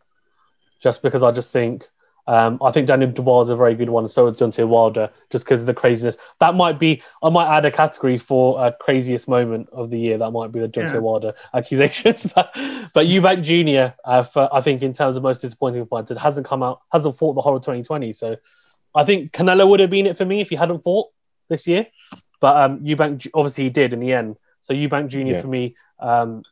A: just because I just think um, I think Daniel Dubois is a very good one. So is Deontay Wilder, just because of the craziness. That might be. I might add a category for a craziest moment of the year. That might be the Deontay
C: Yeah.
A: Wilder accusations. [laughs] but but Eubank Junior, uh, for, I think in terms of most disappointing fights, it hasn't come out, hasn't fought the whole 2020. So I think Canelo would have been it for me if he hadn't fought this year. But um, Eubank obviously he did in the end. So Eubank Junior
B: Yeah.
A: for me, um,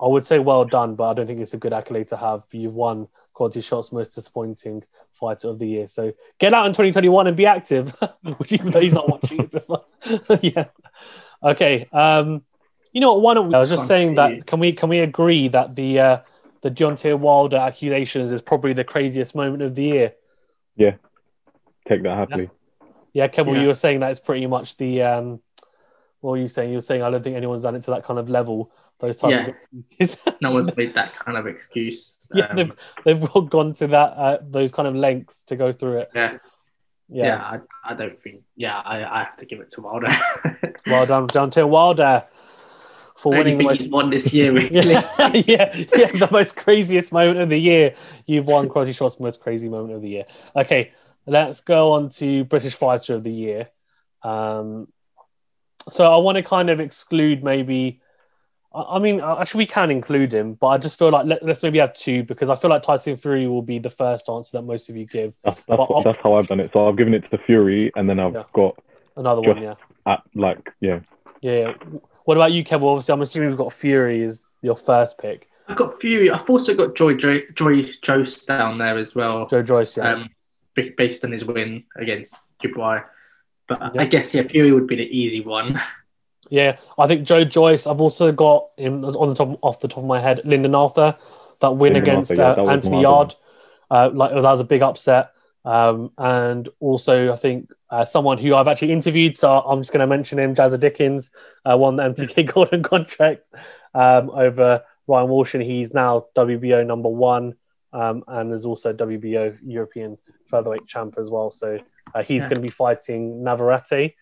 A: I would say well done, but I don't think it's a good accolade to have. You've won quality shots most disappointing fighter of the year. So get out in 2021 and be active, [laughs] which even though he's not watching it before. [laughs] yeah. Okay. Um, you know what? Why don't we? I was just saying that. Can we can we agree that the uh, the Deontay Wilder accusations is probably the craziest moment of the year? Yeah.
B: Take that happily.
A: Yeah, Kevin,
C: Yeah.
A: you were saying that it's pretty much the. Um, what were you saying? You were saying I don't think anyone's done it to that kind of level. Those types of excuses. [laughs]
C: No one's made that kind of excuse.
A: yeah,
C: Um,
A: they've they've all gone to that uh, those kind of lengths to go through it.
C: yeah,
A: Yeah.
C: yeah. I, I don't think. Yeah, I, I have to give it to Wilder. [laughs]
A: Well done, Deontay Wilder, for
C: I
A: winning the
C: think
A: most.
C: he's won this year. [laughs] Really.
A: yeah, yeah, yeah, the most craziest moment of the year. You've won Quality Shot's most crazy moment of the year. Okay, let's go on to British Fighter of the Year. Um, so I want to kind of exclude maybe. I I mean, actually, we can include him, but I just feel like let, let's maybe have two because I feel like Tyson Fury will be the first answer that most of you give.
B: That's that's,
A: But I'll-
B: that's how I've done it. So I've given it to the Fury, and then I've
A: Yeah.
B: got
A: Another one, yeah,
B: at like yeah.
A: yeah. yeah. What about you, Kevin? Obviously, I'm assuming we've got Fury as your first pick.
C: I've got Fury. I've also got Joy Joy, Joy Jost down there as well.
A: Joe Joyce, yeah.
C: um, based on his win against Dubois. But
A: Yeah.
C: I guess yeah, Fury would be the easy one. [laughs]
A: Yeah, I think Joe Joyce. I've also got him on the top off the top of my head, Lyndon Arthur, that win
B: Lyndon
A: against
B: Arthur, yeah,
A: uh,
B: that
A: Anthony
B: my
A: Yarde. Uh, like that was a big upset. Um, and also, I think uh, someone who I've actually interviewed, so I'm just going to mention him, Jazza Dickens, uh, won the MTK [laughs] Golden contract um, over Ryan Walsh, and he's now WBO number one, um, and there's also WBO European featherweight champ as well. So uh, he's
C: Yeah.
A: going to be fighting Navarrete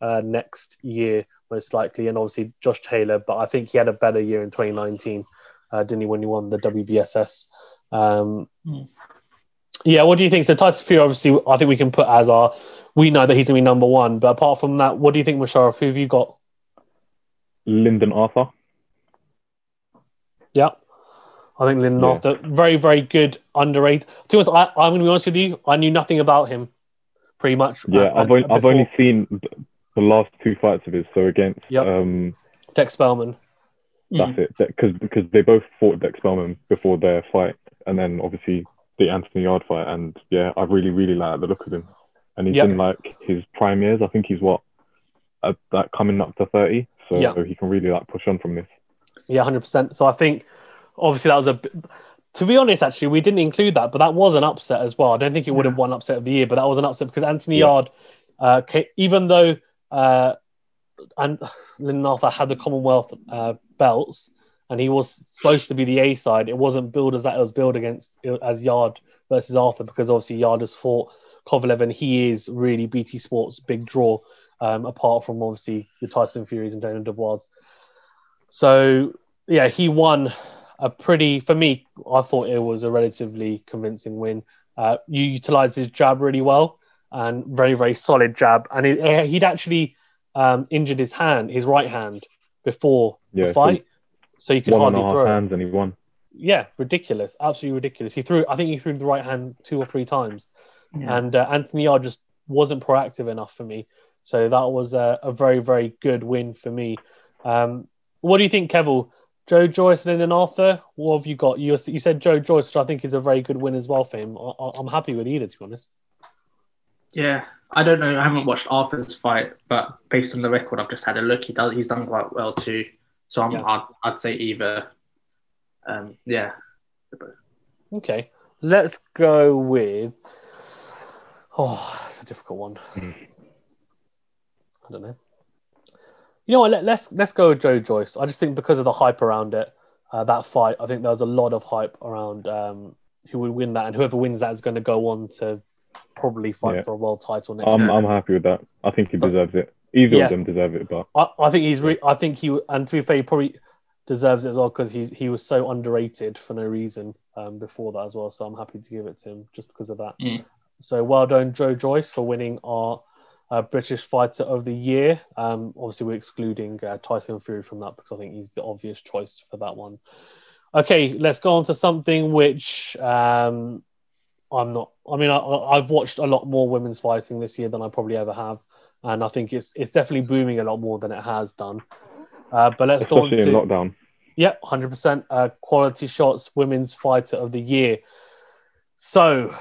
A: uh, next year, most likely, and obviously Josh Taylor. But I think he had a better year in 2019, uh, didn't he, when he won the WBSS? Um,
C: Hmm.
A: Yeah, what do you think? So Tyson Fury, obviously, I think we can put as our. We know that he's going to be number one, but apart from that, what do you think, Musharraf? Who have you got?
B: Lyndon Arthur.
A: Yeah. I think Lyndon
B: Yeah.
A: Arthur, very, very good, underrated. To be honest, I, I'm going to be honest with you. I knew nothing about him, pretty much.
B: Yeah,
A: uh,
B: I've only, I've only seen the last two fights of his. So against
A: Yep.
B: um,
A: Dex Spelman.
B: that's it. Because because they both fought Dex Spelman before their fight, and then obviously the Anthony Yarde fight. And yeah, I really really like the look of him. And he's
A: Yep.
B: in like his prime years. I think he's what, uh, like coming up to thirty. So
A: Yeah.
B: he can really like push on from this.
A: Yeah, hundred percent. So I think obviously that was a. To be honest, actually, we didn't include that, but that was an upset as well. I don't think it would have won upset of the year, but that was an upset because Anthony
B: Yeah.
A: Yarde, uh, even though uh, and [laughs] Lyndon Arthur had the Commonwealth uh, belts and he was supposed to be the A side, it wasn't billed as that. It was billed against as Yarde versus Arthur because obviously Yarde has fought Kovalev and he is really BT Sports big draw. Um, apart from obviously the Tyson Furies and Daniel Dubois. So yeah, he won a pretty. For me, I thought it was a relatively convincing win. Uh, you utilized his jab really well and very very solid jab, and he, eh, he'd actually um, injured his hand, his right hand, before
B: Yeah,
A: the fight, so he could
B: One and
A: hardly
B: a half
A: throw. it.
B: hands, and he won.
A: Yeah, ridiculous, absolutely ridiculous. He threw. I think he threw the right hand two or three times
C: Yeah.
A: and uh, Anthony Yarde just wasn't proactive enough for me. So that was a, a very, very good win for me. Um, what do you think, Keval? Joe Joyce and then Arthur? What have you got? You, you said Joe Joyce, which I think is a very good win as well for him. I, I- I'm happy with either, to be honest.
C: Yeah, I don't know. I haven't watched Arthur's fight, but based on the record, I've just had a look. He does. He's done quite well too. So I'm,
A: Yeah.
C: I'd, I'd say either. Um, yeah.
A: Okay, let's go with. Oh, it's a difficult one.
B: Mm.
A: I don't know. You know what? Let, let's let's go with Joe Joyce. I just think because of the hype around it, uh, that fight, I think there was a lot of hype around um, who would win that, and whoever wins that is going to go on to probably fight
B: Yeah.
A: for a world title next
B: I'm
A: year.
B: I'm happy with that. I think he deserves it. Either
A: Yeah.
B: of them deserve it, but
A: I, I think he's. Re- I think he. And to be fair, he probably deserves it as well because he he was so underrated for no reason um, before that as well. So I'm happy to give it to him just because of that.
C: Mm.
A: So well done, Joe Joyce, for winning our uh, British Fighter of the Year. Um, obviously, we're excluding uh, Tyson Fury from that because I think he's the obvious choice for that one. Okay, let's go on to something which um, I'm not. I mean, I, I've watched a lot more women's fighting this year than I probably ever have, and I think it's it's definitely booming a lot more than it has done. Uh, but let's go on to
B: in lockdown.
A: yeah, hundred percent. Uh, quality shots, women's fighter of the year. So,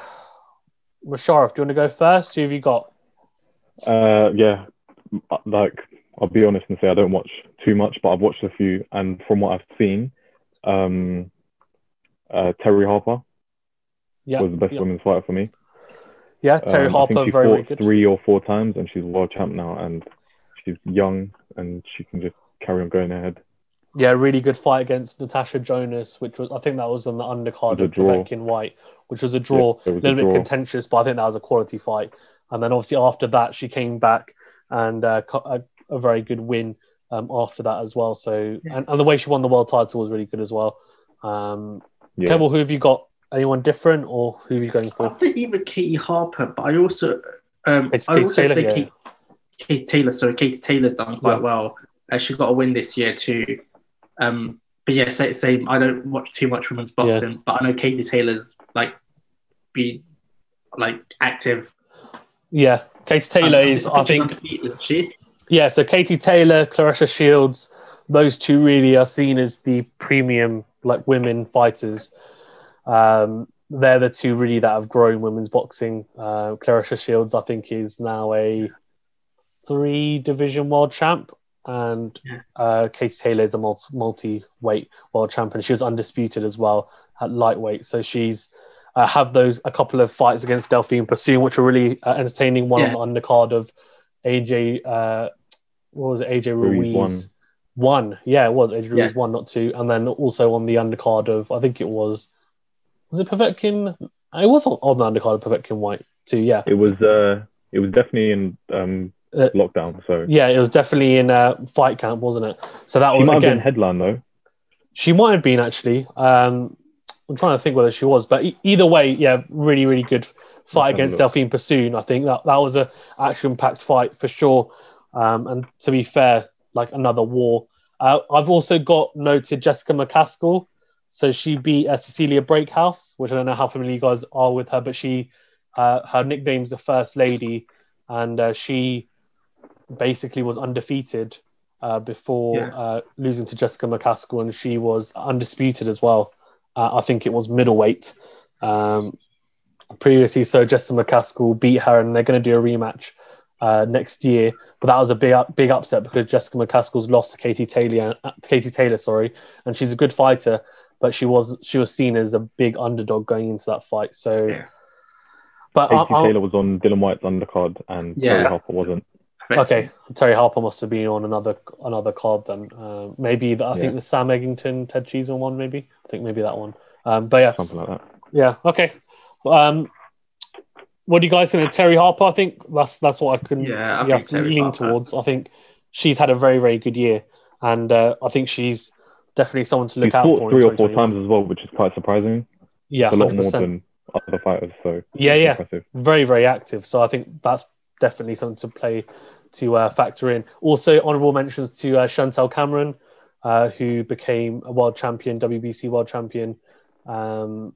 A: Musharraf, do you want to go first? Who have you got?
B: Uh, yeah, like I'll be honest and say I don't watch too much, but I've watched a few, and from what I've seen, um, uh, Terri Harper
A: Yeah,
B: was the best
A: yeah,
B: women's fighter for me.
A: yeah Terri
B: Um, I
A: Harper,
B: think she
A: very very
B: fought
A: good.
B: three or four times, and she's world champ now, and she's young, and she can just carry on going ahead.
A: Yeah, really good fight against Natasha Jonas, which was I think that was on the undercard of
B: a draw.
A: Povetkin Whyte, which was a draw,
B: Yeah,
A: a
B: was a
A: little bit
B: draw.
A: contentious, but I think that was a quality fight. And then obviously after that, she came back and uh, a, a very good win um, after that as well. So
C: Yeah.
A: and, and the way she won the world title was really good as well. Um,
B: Yeah,
A: Keval, who have you got? Anyone different, or who are you going for?
C: I think say even Katie Harper, but I also um
A: It's
C: I
A: Katie
C: also
A: Taylor,
C: say
A: yeah.
C: Kate, Katie Taylor. So Katie Taylor's done quite
A: Yeah.
C: well. Uh, she got a win this year too. Um, but yeah, same. same. I don't watch too much women's boxing, but I know Katie Taylor's like be like active.
A: Yeah, Katie Taylor is, I think,
C: she?
A: Yeah, so Katie Taylor, Claressa Shields, those two really are seen as the premium like women fighters. Um, they're the two really that have grown women's boxing. Uh, Claressa Shields, I think, is now a three division world champ, and
C: Yeah.
A: uh, Katie Taylor is a multi multi weight world champion. She was undisputed as well at lightweight, so she's uh, had those a couple of fights against Delfine Persoon, which were really uh, entertaining. One
C: Yeah.
A: on the card of AJ, uh, what was it? AJ Ruiz.
B: Ruiz won.
A: One. yeah, it was AJ Ruiz
C: Yeah.
A: one, not two, and then also on the undercard of I think it was was it Povetkin? It was on, on the undercard of Povetkin Whyte too. Yeah,
B: it was. Uh, it was definitely in um,
A: Uh,
B: lockdown, so
A: yeah, it was definitely in a fight camp, wasn't it? So that
B: she
A: was
B: might have
A: again.
B: been headline though.
A: She might have been actually. Um, I'm trying to think whether she was, but e- either way, yeah, really, really good fight against
B: look.
A: Delfine Persoon. I think that that was a action-packed fight for sure. Um, and to be fair, like another war. Uh, I've also got noted Jessica McCaskill. So she beat uh, Cecilia Brækhus, which I don't know how familiar you guys are with her, but she, uh, her nickname's the First Lady, and uh, she basically was undefeated uh, before
C: Yeah.
A: uh, losing to Jessica McCaskill, and she was undisputed as well. Uh, I think it was middleweight um, previously. So Jessica McCaskill beat her, and they're going to do a rematch uh, next year. But that was a big big upset because Jessica McCaskill's lost to Katie Taylor. Uh, Katie Taylor, sorry, and she's a good fighter, but she was she was seen as a big underdog going into that fight. So,
C: Yeah.
A: but I,
B: Casey Taylor was on Dillian Whyte's undercard, and
C: Yeah.
B: Terri Harper wasn't.
A: Okay, Terri Harper must have been on another another card then. Uh, maybe the, I think the Sam Eggington, Ted Cheeseman one. Maybe I think maybe that one. Um, but yeah,
B: something like that.
A: yeah, okay. Um, what do you guys think of Terri Harper? I think that's that's what I can
C: Yeah, I
A: yeah, lean
C: Harper.
A: towards. I think she's had a very very good year, and uh, I think she's definitely someone to look
B: He's
A: out for.
B: three or four times as well, which is quite surprising.
A: Yeah,
B: a lot
A: hundred
B: more than other fighters. So
A: Yeah, yeah.
B: impressive.
A: very very active so i think that's definitely something to play to uh, factor in also honorable mentions to uh, chantelle cameron uh, who became a world champion wbc world champion um,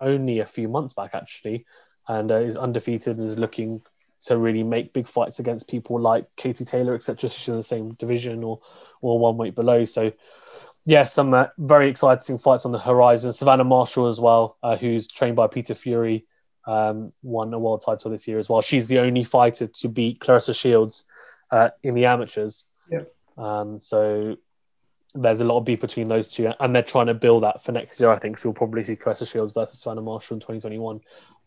A: only a few months back actually and uh, is undefeated and is looking to really make big fights against people like katie taylor etc she's in the same division or or one weight below so yeah, some uh, very exciting fights on the horizon. Savannah Marshall as well, uh, who's trained by Peter Fury, um, won a world title this year as well. She's the only fighter to beat Claressa Shields uh, in the amateurs.
C: Yeah.
A: Um, so there's a lot of beef between those two, and they're trying to build that for next year. I think so. We'll probably see Claressa Shields versus Savannah Marshall in 2021.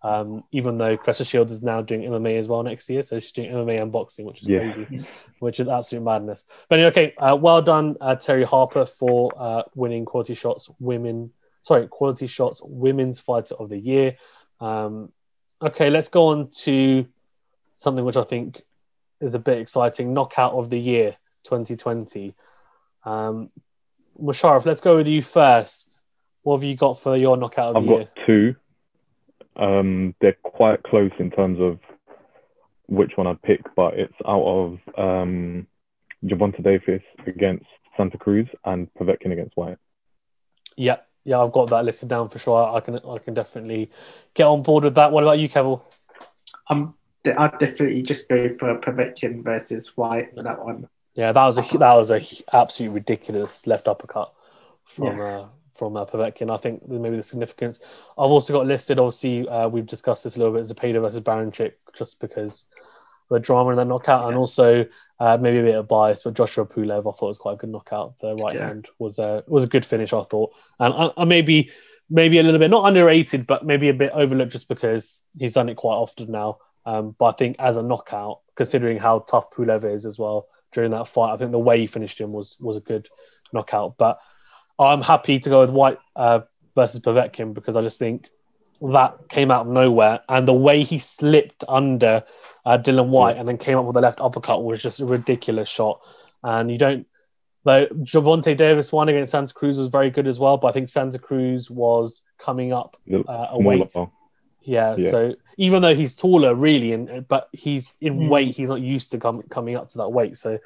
A: Um, even though Claressa Shields is now doing MMA as well next year, so she's doing MMA and boxing, which is
B: Yeah.
A: crazy, which is absolute madness. But anyway, okay, uh, well done, uh, Terri Harper, for uh, winning Quality Shots Women. Sorry, Quality Shots Women's Fighter of the Year. Um, okay, let's go on to something which I think is a bit exciting. Knockout of the Year 2020. Um, Musharraf, let's go with you first. What have you got for your knockout of
B: I've
A: the
B: got
A: year?
B: two. Um, they're quite close in terms of which one I'd pick, but it's out of um, Gervonta Davis against Santa Cruz and Povetkin against Whyte.
A: Yeah, yeah, I've got that listed down for sure. I can, I can definitely get on board with that. What about you, Keval?
C: Um, I'd definitely just go for Povetkin versus Whyte for that one.
A: Yeah, that was a that was a absolutely ridiculous left uppercut from uh, from uh, Povetkin. I think maybe the significance. I've also got listed. Obviously, uh, we've discussed this a little bit. Zepeda versus Baranchyk, just because the drama in that knockout, and also uh, maybe a bit of bias. But Joshua Pulev, I thought was quite a good knockout. The right
C: Yeah.
A: hand was a was a good finish. I thought, and I, I maybe maybe a little bit not underrated, but maybe a bit overlooked just because he's done it quite often now. Um, but I think as a knockout, considering how tough Pulev is as well during that fight, I think the way he finished him was was a good knockout. But I'm happy to go with Whyte uh, versus Povetkin because I just think that came out of nowhere, and the way he slipped under uh, Dillian Whyte and then came up with the left uppercut was just a ridiculous shot. And you don't. Though Gervonta Davis won against Santa Cruz was very good as well, but I think Santa Cruz was coming up uh, a weight. Yeah,
B: Yeah.
A: So even though he's taller, really, and but he's in
C: Mm.
A: weight, he's not used to com- coming up to that weight. So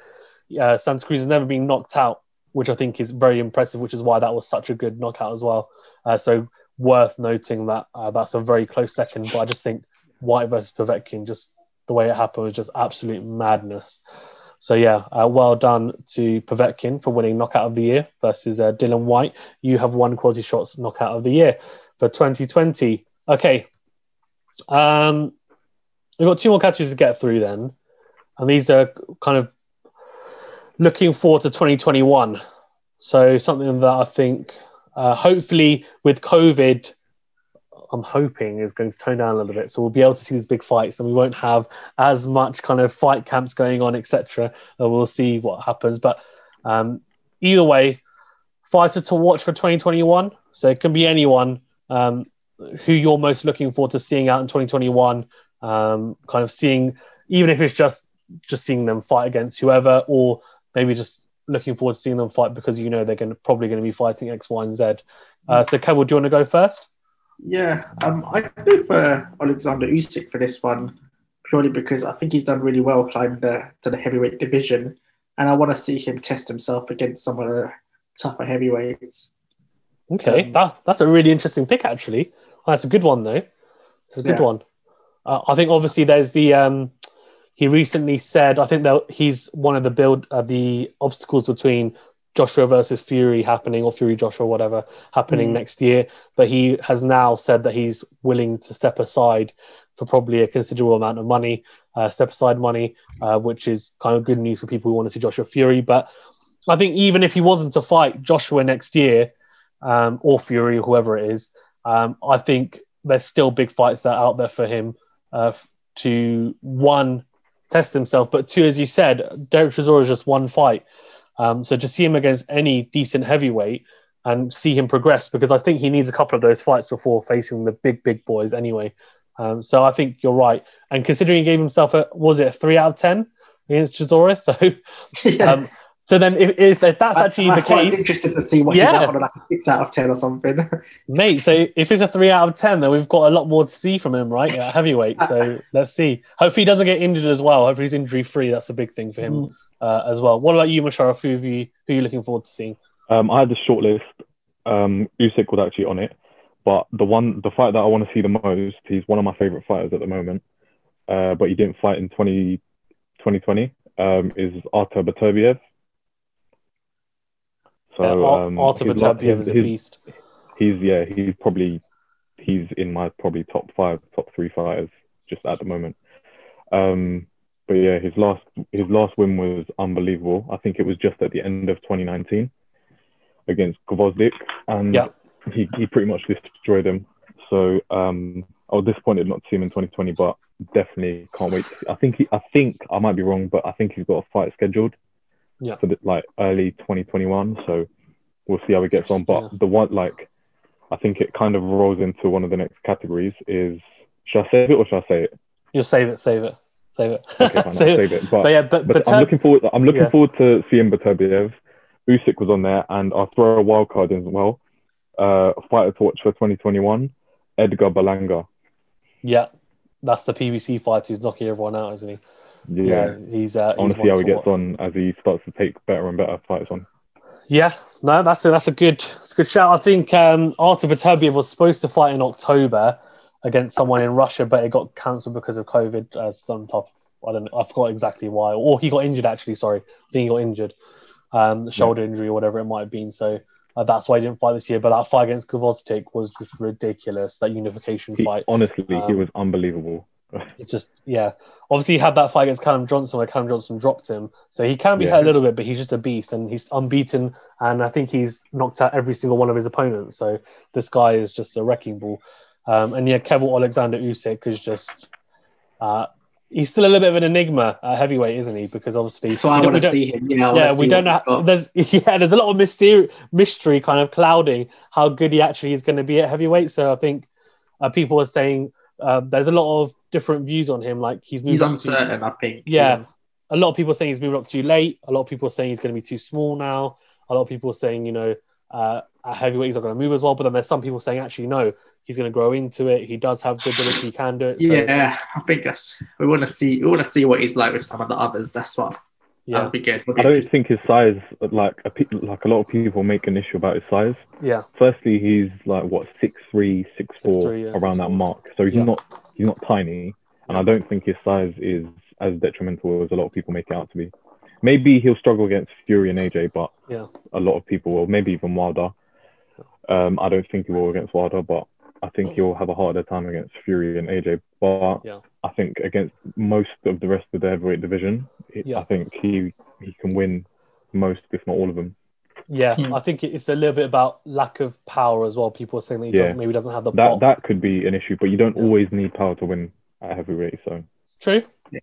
A: uh, Santa Cruz has never been knocked out, which I think is very impressive. Which is why that was such a good knockout as well. Uh, so worth noting that uh, that's a very close second. But I just think Whyte versus Povetkin, just the way it happened was just absolute madness. So yeah, uh, well done to Povetkin for winning knockout of the year versus uh, Dillian Whyte. You have won quality shots knockout of the year for 2020. Okay, um, we've got two more categories to get through then, and these are kind of looking forward to 2021. So something that I think, uh, hopefully, with COVID, I'm hoping is going to tone down a little bit. So we'll be able to see these big fights, and we won't have as much kind of fight camps going on, etc. We'll see what happens. But um, either way, fighter to watch for 2021. So it can be anyone. Um, who you're most looking forward to seeing out in 2021 um, kind of seeing even if it's just just seeing them fight against whoever or maybe just looking forward to seeing them fight because you know they're going to probably going to be fighting x y and z uh, so Kev, do you want to go first
C: Yeah, um, I go for Alexander Usyk for this one purely because I think he's done really well climbing the, to the heavyweight division, and I want to see him test himself against some of the tougher heavyweights.
A: okay
C: Um,
A: that, that's a really interesting pick actually that's a good one though it's a good
C: Yeah.
A: one uh, i think obviously there's the um he recently said i think that he's one of the build uh, the obstacles between joshua versus fury happening or fury joshua whatever happening
C: Mm.
A: next year but he has now said that he's willing to step aside for probably a considerable amount of money uh, step aside money uh, which is kind of good news for people who want to see joshua fury but i think even if he wasn't to fight joshua next year um, or fury or whoever it is um, i think there's still big fights that are out there for him uh, to one test himself, but two, as you said, Derek Chisora is just one fight. Um, so to see him against any decent heavyweight and see him progress, because I think he needs a couple of those fights before facing the big, big boys anyway. Um, so I think you're right. And considering he gave himself a, was it a three out of 10 against Chisora? [laughs] So,
C: yeah,
A: um, so then if, if, if that's actually
C: that's
A: the
C: why I'm
A: case,
C: interested to see what
A: Yeah.
C: he's out on, like a six out of ten or something. [laughs]
A: Mate, so if it's a three out of ten, then we've got a lot more to see from him, right? At heavyweight. So [laughs] let's see. Hopefully he doesn't get injured as well. Hopefully he's injury free. That's a big thing for him
C: Mm.
A: Uh, as well. What about you, Musharraf? Who have you who are you looking forward to seeing?
B: Um, I had the short list. Um, Usyk was actually on it, but the one, the fight that I want to see the most, he's one of my favorite fighters at the moment. Uh, but he didn't fight in 20, 2020. Um, is Artur Beterbiev. So
A: Yeah, Ar-
B: um,
A: Artur
B: his la-
A: Beterbiev
B: his-
A: is a beast.
B: he's yeah, he's probably he's in my probably top five, top three fighters just at the moment. Um, but yeah, his last his last win was unbelievable. I think it was just at the end of 2019 against Gvozdyk, and
A: Yeah.
B: he he pretty much destroyed him. So um, I was disappointed not to see him in 2020, but definitely can't wait. I think he, I think I might be wrong, but I think he's got a fight scheduled
A: Yeah.
B: for the, like early 2021. So we'll see how he gets on. But
A: Yeah.
B: the one like I think it kind of rolls into one of the next categories is should I save it or should I say it?
A: You'll save it, save it, save it.
B: Okay, fine,
A: Save it.
B: save it. But,
A: But yeah, but,
B: but I'm looking forward. I'm looking
A: yeah.
B: forward to seeing Beterbiev Usyk was on there, and I'll throw a wild card in as well. Uh, fighter to watch for 2021, Edgar Berlanga.
A: Yeah, that's the PBC fight who's knocking everyone out, isn't he?
B: Yeah,
A: he's. Uh,
B: I want to see how he gets
A: watch.
B: on as he starts to take better and better fights on.
A: Yeah, no, that's a that's a good that's a good shout. I think um, Artur Beterbiev was supposed to fight in October against someone in Russia, but it got cancelled because of COVID. As some type, of, I don't know, I forgot exactly why, or he got injured. Actually, sorry, I think he got injured, um, shoulder injury or whatever it might have been. So uh, that's why he didn't fight this year. But that fight against Gvozdyk was just ridiculous. That unification
B: He,
A: fight.
B: honestly, he
A: Um,
B: was unbelievable. [laughs]
A: It just yeah. Obviously, he had that fight against Callum Johnson where Callum Johnson dropped him, so he can be
B: Yeah.
A: hurt a little bit, but he's just a beast and he's unbeaten. And I think he's knocked out every single one of his opponents. So this guy is just a wrecking ball. Um, and yeah, Kevin Alexander Usyk is just uh, he's still a little bit of an enigma at heavyweight, isn't he? Because obviously,
C: So I want to see him. Yeah, I
A: yeah, we don't know. There's [laughs] yeah, there's a lot of mystery, mystery kind of clouding how good he actually is going to be at heavyweight. So I think uh, people are saying uh, there's a lot of different views on him. Like he's moved
C: He's uncertain, I think.
A: Yeah. A lot of people are saying he's moving up too late. A lot of people are saying he's going to be too small now. A lot of people are saying, you know, uh, at heavyweight he's not going to move as well. But then there's some people saying, actually, no, he's going to grow into it. He does have the ability, he can do it. So,
C: Yeah, I think that's we want to see. We want to see what he's like with some of the others. That's what
A: yeah,
C: that'll be good. We'll be
B: I don't think his size, like a, like a lot of people make an issue about his size.
A: yeah,
B: Firstly, he's like what six three, six four,
A: 6'3", yeah,
B: around
A: 6'4".
B: that mark. So he's
A: Yeah.
B: not he's not tiny, and I don't think his size is as detrimental as a lot of people make it out to be. Maybe he'll struggle against Fury and AJ, but
A: Yeah.
B: a lot of people will. Maybe even Wilder. Um, I don't think he will against Wilder, but I think he'll have a harder time against Fury and AJ. But
A: Yeah.
B: I think against most of the rest of the heavyweight division, it-
A: Yeah.
B: I think he he can win most, if not all of them.
A: yeah.
C: Hmm.
A: I think it's a little bit about lack of power as well. People are saying that he
B: Yeah.
A: doesn't, maybe doesn't have the
B: That
A: pop.
B: that could be an issue, but you don't
A: Yeah.
B: always need power to win at heavyweight. So
A: True.
C: Yeah.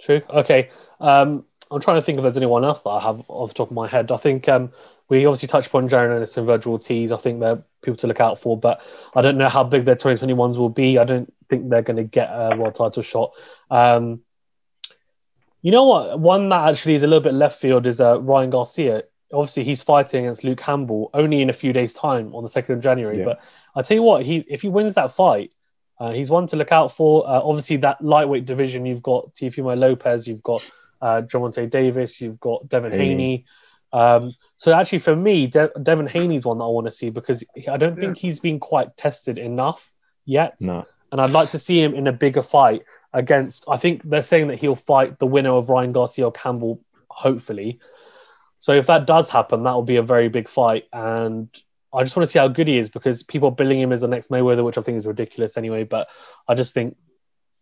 A: True. Okay. Um, I'm trying to think if there's anyone else that I have off the top of my head. I think um, we obviously touched upon Jaron Ennis and Vergil Ortiz. I think they're people to look out for, but I don't know how big their 2021s will be. I don't think they're going to get a world title shot. Um, you know what? One that actually is a little bit left field is uh, Ryan Garcia. Obviously, he's fighting against Luke Campbell only in a few days' time on the 2nd of January.
B: Yeah.
A: But I tell you what, he if he wins that fight, uh, he's one to look out for. Uh, obviously, that lightweight division, you've got Teofimo Lopez, you've got uh, Gervonta Davis, you've got Devin
B: Haney.
A: Haney. Um, so actually, for me, De- Devin Haney's one that I want to see because I don't think he's been quite tested enough yet,
B: no,
A: and I'd like to see him in a bigger fight against. I think they're saying that he'll fight the winner of Ryan Garcia or Campbell, hopefully. So if that does happen, that will be a very big fight, and I just want to see how good he is because people are billing him as the next Mayweather, which I think is ridiculous anyway. But I just think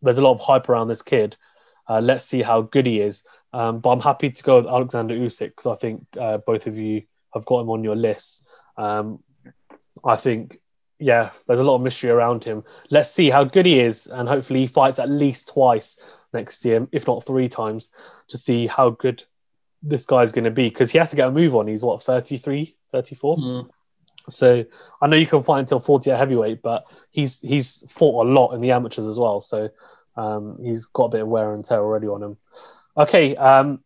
A: there's a lot of hype around this kid. Uh, let's see how good he is. Um, but I'm happy to go with Alexander Usyk because I think uh, both of you have got him on your list. Um, I think, yeah, there's a lot of mystery around him. Let's see how good he is, and hopefully he fights at least twice next year, if not three times, to see how good this guy's going to be because he has to get a move on. He's what 33, 34.
C: Mm.
A: So I know you can fight until 40 at heavyweight, but he's he's fought a lot in the amateurs as well. So um, he's got a bit of wear and tear already on him. Okay, um,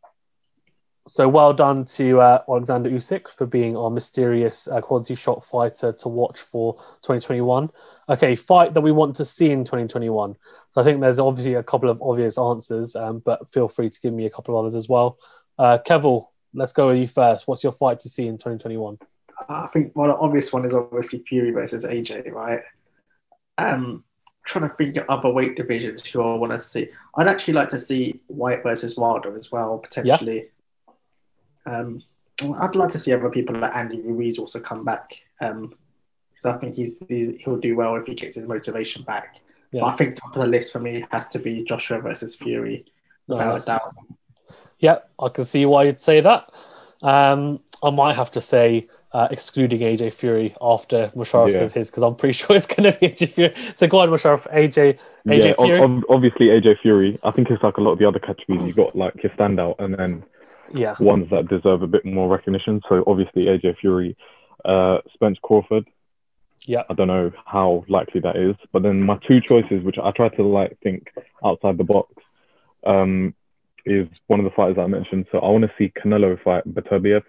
A: so well done to uh, Alexander Usyk for being our mysterious uh, quality shot fighter to watch for 2021. Okay, fight that we want to see in 2021. So I think there's obviously a couple of obvious answers, um, but feel free to give me a couple of others as well. Uh, Keval, let's go with you first. What's your fight to see in 2021?
C: I think one obvious one is obviously Fury versus AJ, right? Um, trying to think of other weight divisions who I want to see. I'd actually like to see Whyte versus Wilder as well, potentially. Yeah. Um, I'd like to see other people like Andy Ruiz also come back. Um, because I think he's, he's he'll do well if he gets his motivation back.
A: Yeah.
C: But I think top of the list for me has to be Joshua versus Fury, without a doubt.
A: Yeah, I can see why you'd say that. Um, I might have to say uh, excluding AJ Fury after Musharraf
B: Yeah.
A: says his because I'm pretty [laughs] sure it's going to be AJ Fury. So go on, Musharraf. AJ, AJ
B: yeah,
A: Fury.
B: ob- obviously AJ Fury. I think it's like a lot of the other categories. You got like your standout, and then
A: yeah,
B: ones that deserve a bit more recognition. So obviously AJ Fury, uh, Spence Crawford.
A: yeah,
B: I don't know how likely that is, but then my two choices, which I try to like think outside the box, um, is one of the fighters that I mentioned. So I want to see Canelo fight Beterbiev.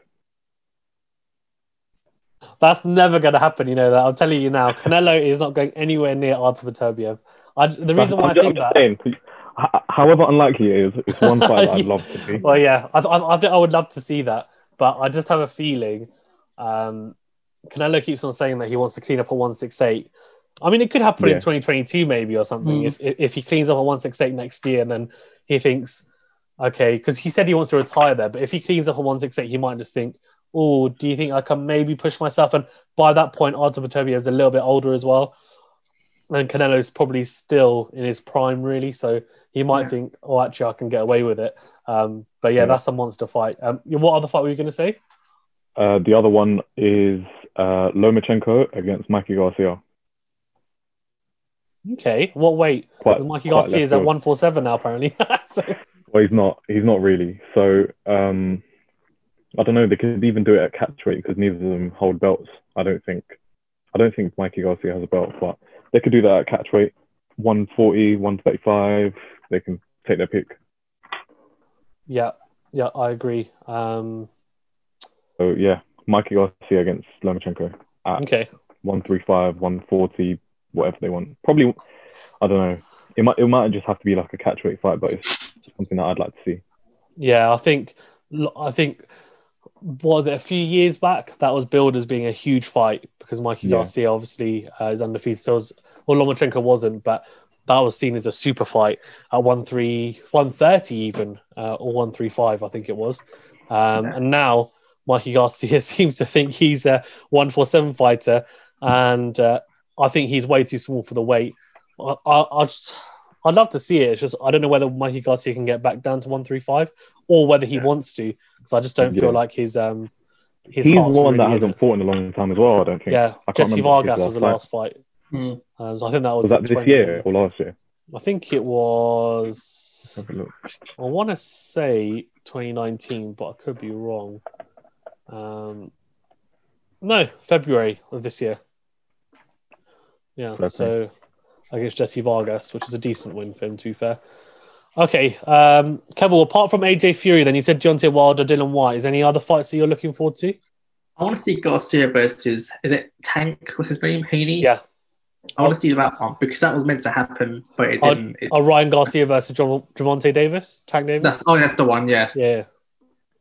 A: That's never going to happen. You know that. I'm telling you now. Canelo is not going anywhere near Artur Beterbiev. I, the reason why I
B: I'm
A: think that.
B: saying, however unlikely it is, it's one fight that I'd [laughs] love to see.
A: Well, yeah, I, I, I think I would love to see that, but I just have a feeling. Um, Canelo keeps on saying that he wants to clean up a one six eight. I mean, it could happen in 2022 maybe or something.
C: Mm.
A: If, if if he cleans up a one six eight next year, and then he thinks, okay, because he said he wants to retire there, but if he cleans up a one six eight, he might just think, oh, do you think I can maybe push myself? And by that point, Beterbiev is a little bit older as well, and Canelo's probably still in his prime, really. So he might
C: Yeah.
A: think, oh, actually, I can get away with it. Um, but yeah,
B: Yeah.
A: that's a monster fight. Um, what other fight were you going to say?
B: Uh, the other one is uh, Lomachenko against Mikey Garcia.
A: Okay, what weight? Because Mikey Garcia is at 147 now, apparently. [laughs] so,
B: Well, he's not. He's not really. So um, I don't know. They could even do it at catch weight because neither of them hold belts. I don't think. I don't think Mikey Garcia has a belt, but they could do that at catch weight, 140, 135. They can take their pick.
A: yeah, yeah, I agree. Um,
B: So yeah, Mikey Garcia against Lomachenko at
A: okay,
B: 135, 140, whatever they want. Probably, I don't know. It might it might just have to be like a catch weight fight, but it's something that I'd like to see.
A: yeah, I think, I think, was it a few years back? That was billed as being a huge fight because Mikey
B: Yeah.
A: Garcia obviously uh, is undefeated. So was, well, Lomachenko wasn't, but that was seen as a super fight at 130, 130 even, uh, or 135, I think it was. Um,
C: Yeah.
A: And now Mikey Garcia [laughs] seems to think he's a 147 fighter, and uh, I think he's way too small for the weight. I, I, I just, I'd love to see it. It's just I don't know whether Mikey Garcia can get back down to 135 or whether he
C: Yeah.
A: wants to, because I just don't
B: Yeah.
A: feel like his um his
B: He's one that
A: really in
B: hasn't
A: it.
B: fought in a long time as well. I don't think.
A: Yeah,
B: I can't
A: Jesse Vargas was the last fight. Uh, so I think that was,
B: Was that
A: in
B: this year or last year?
A: I think it was.
B: Have a look.
A: I want to say 2019, but I could be wrong. Um, no, February of this year. Yeah,
B: Okay.
A: so against Jesse Vargas, which is a decent win for him, to be fair. Okay, um, Kevin, apart from AJ Fury, then you said Deontay Wilder, Dillian Whyte. Is there any other fights that you're looking forward to?
C: I want to see Garcia versus is it Tank? What's his name? Haney.
A: Yeah.
C: I want to see that one because that was meant to happen, but it
A: Oh,
C: didn't. It-
A: Oh, Ryan Garcia versus Jav- Gervonta Davis, Tank Davis.
C: that's oh, that's the one. Yes.
A: yeah,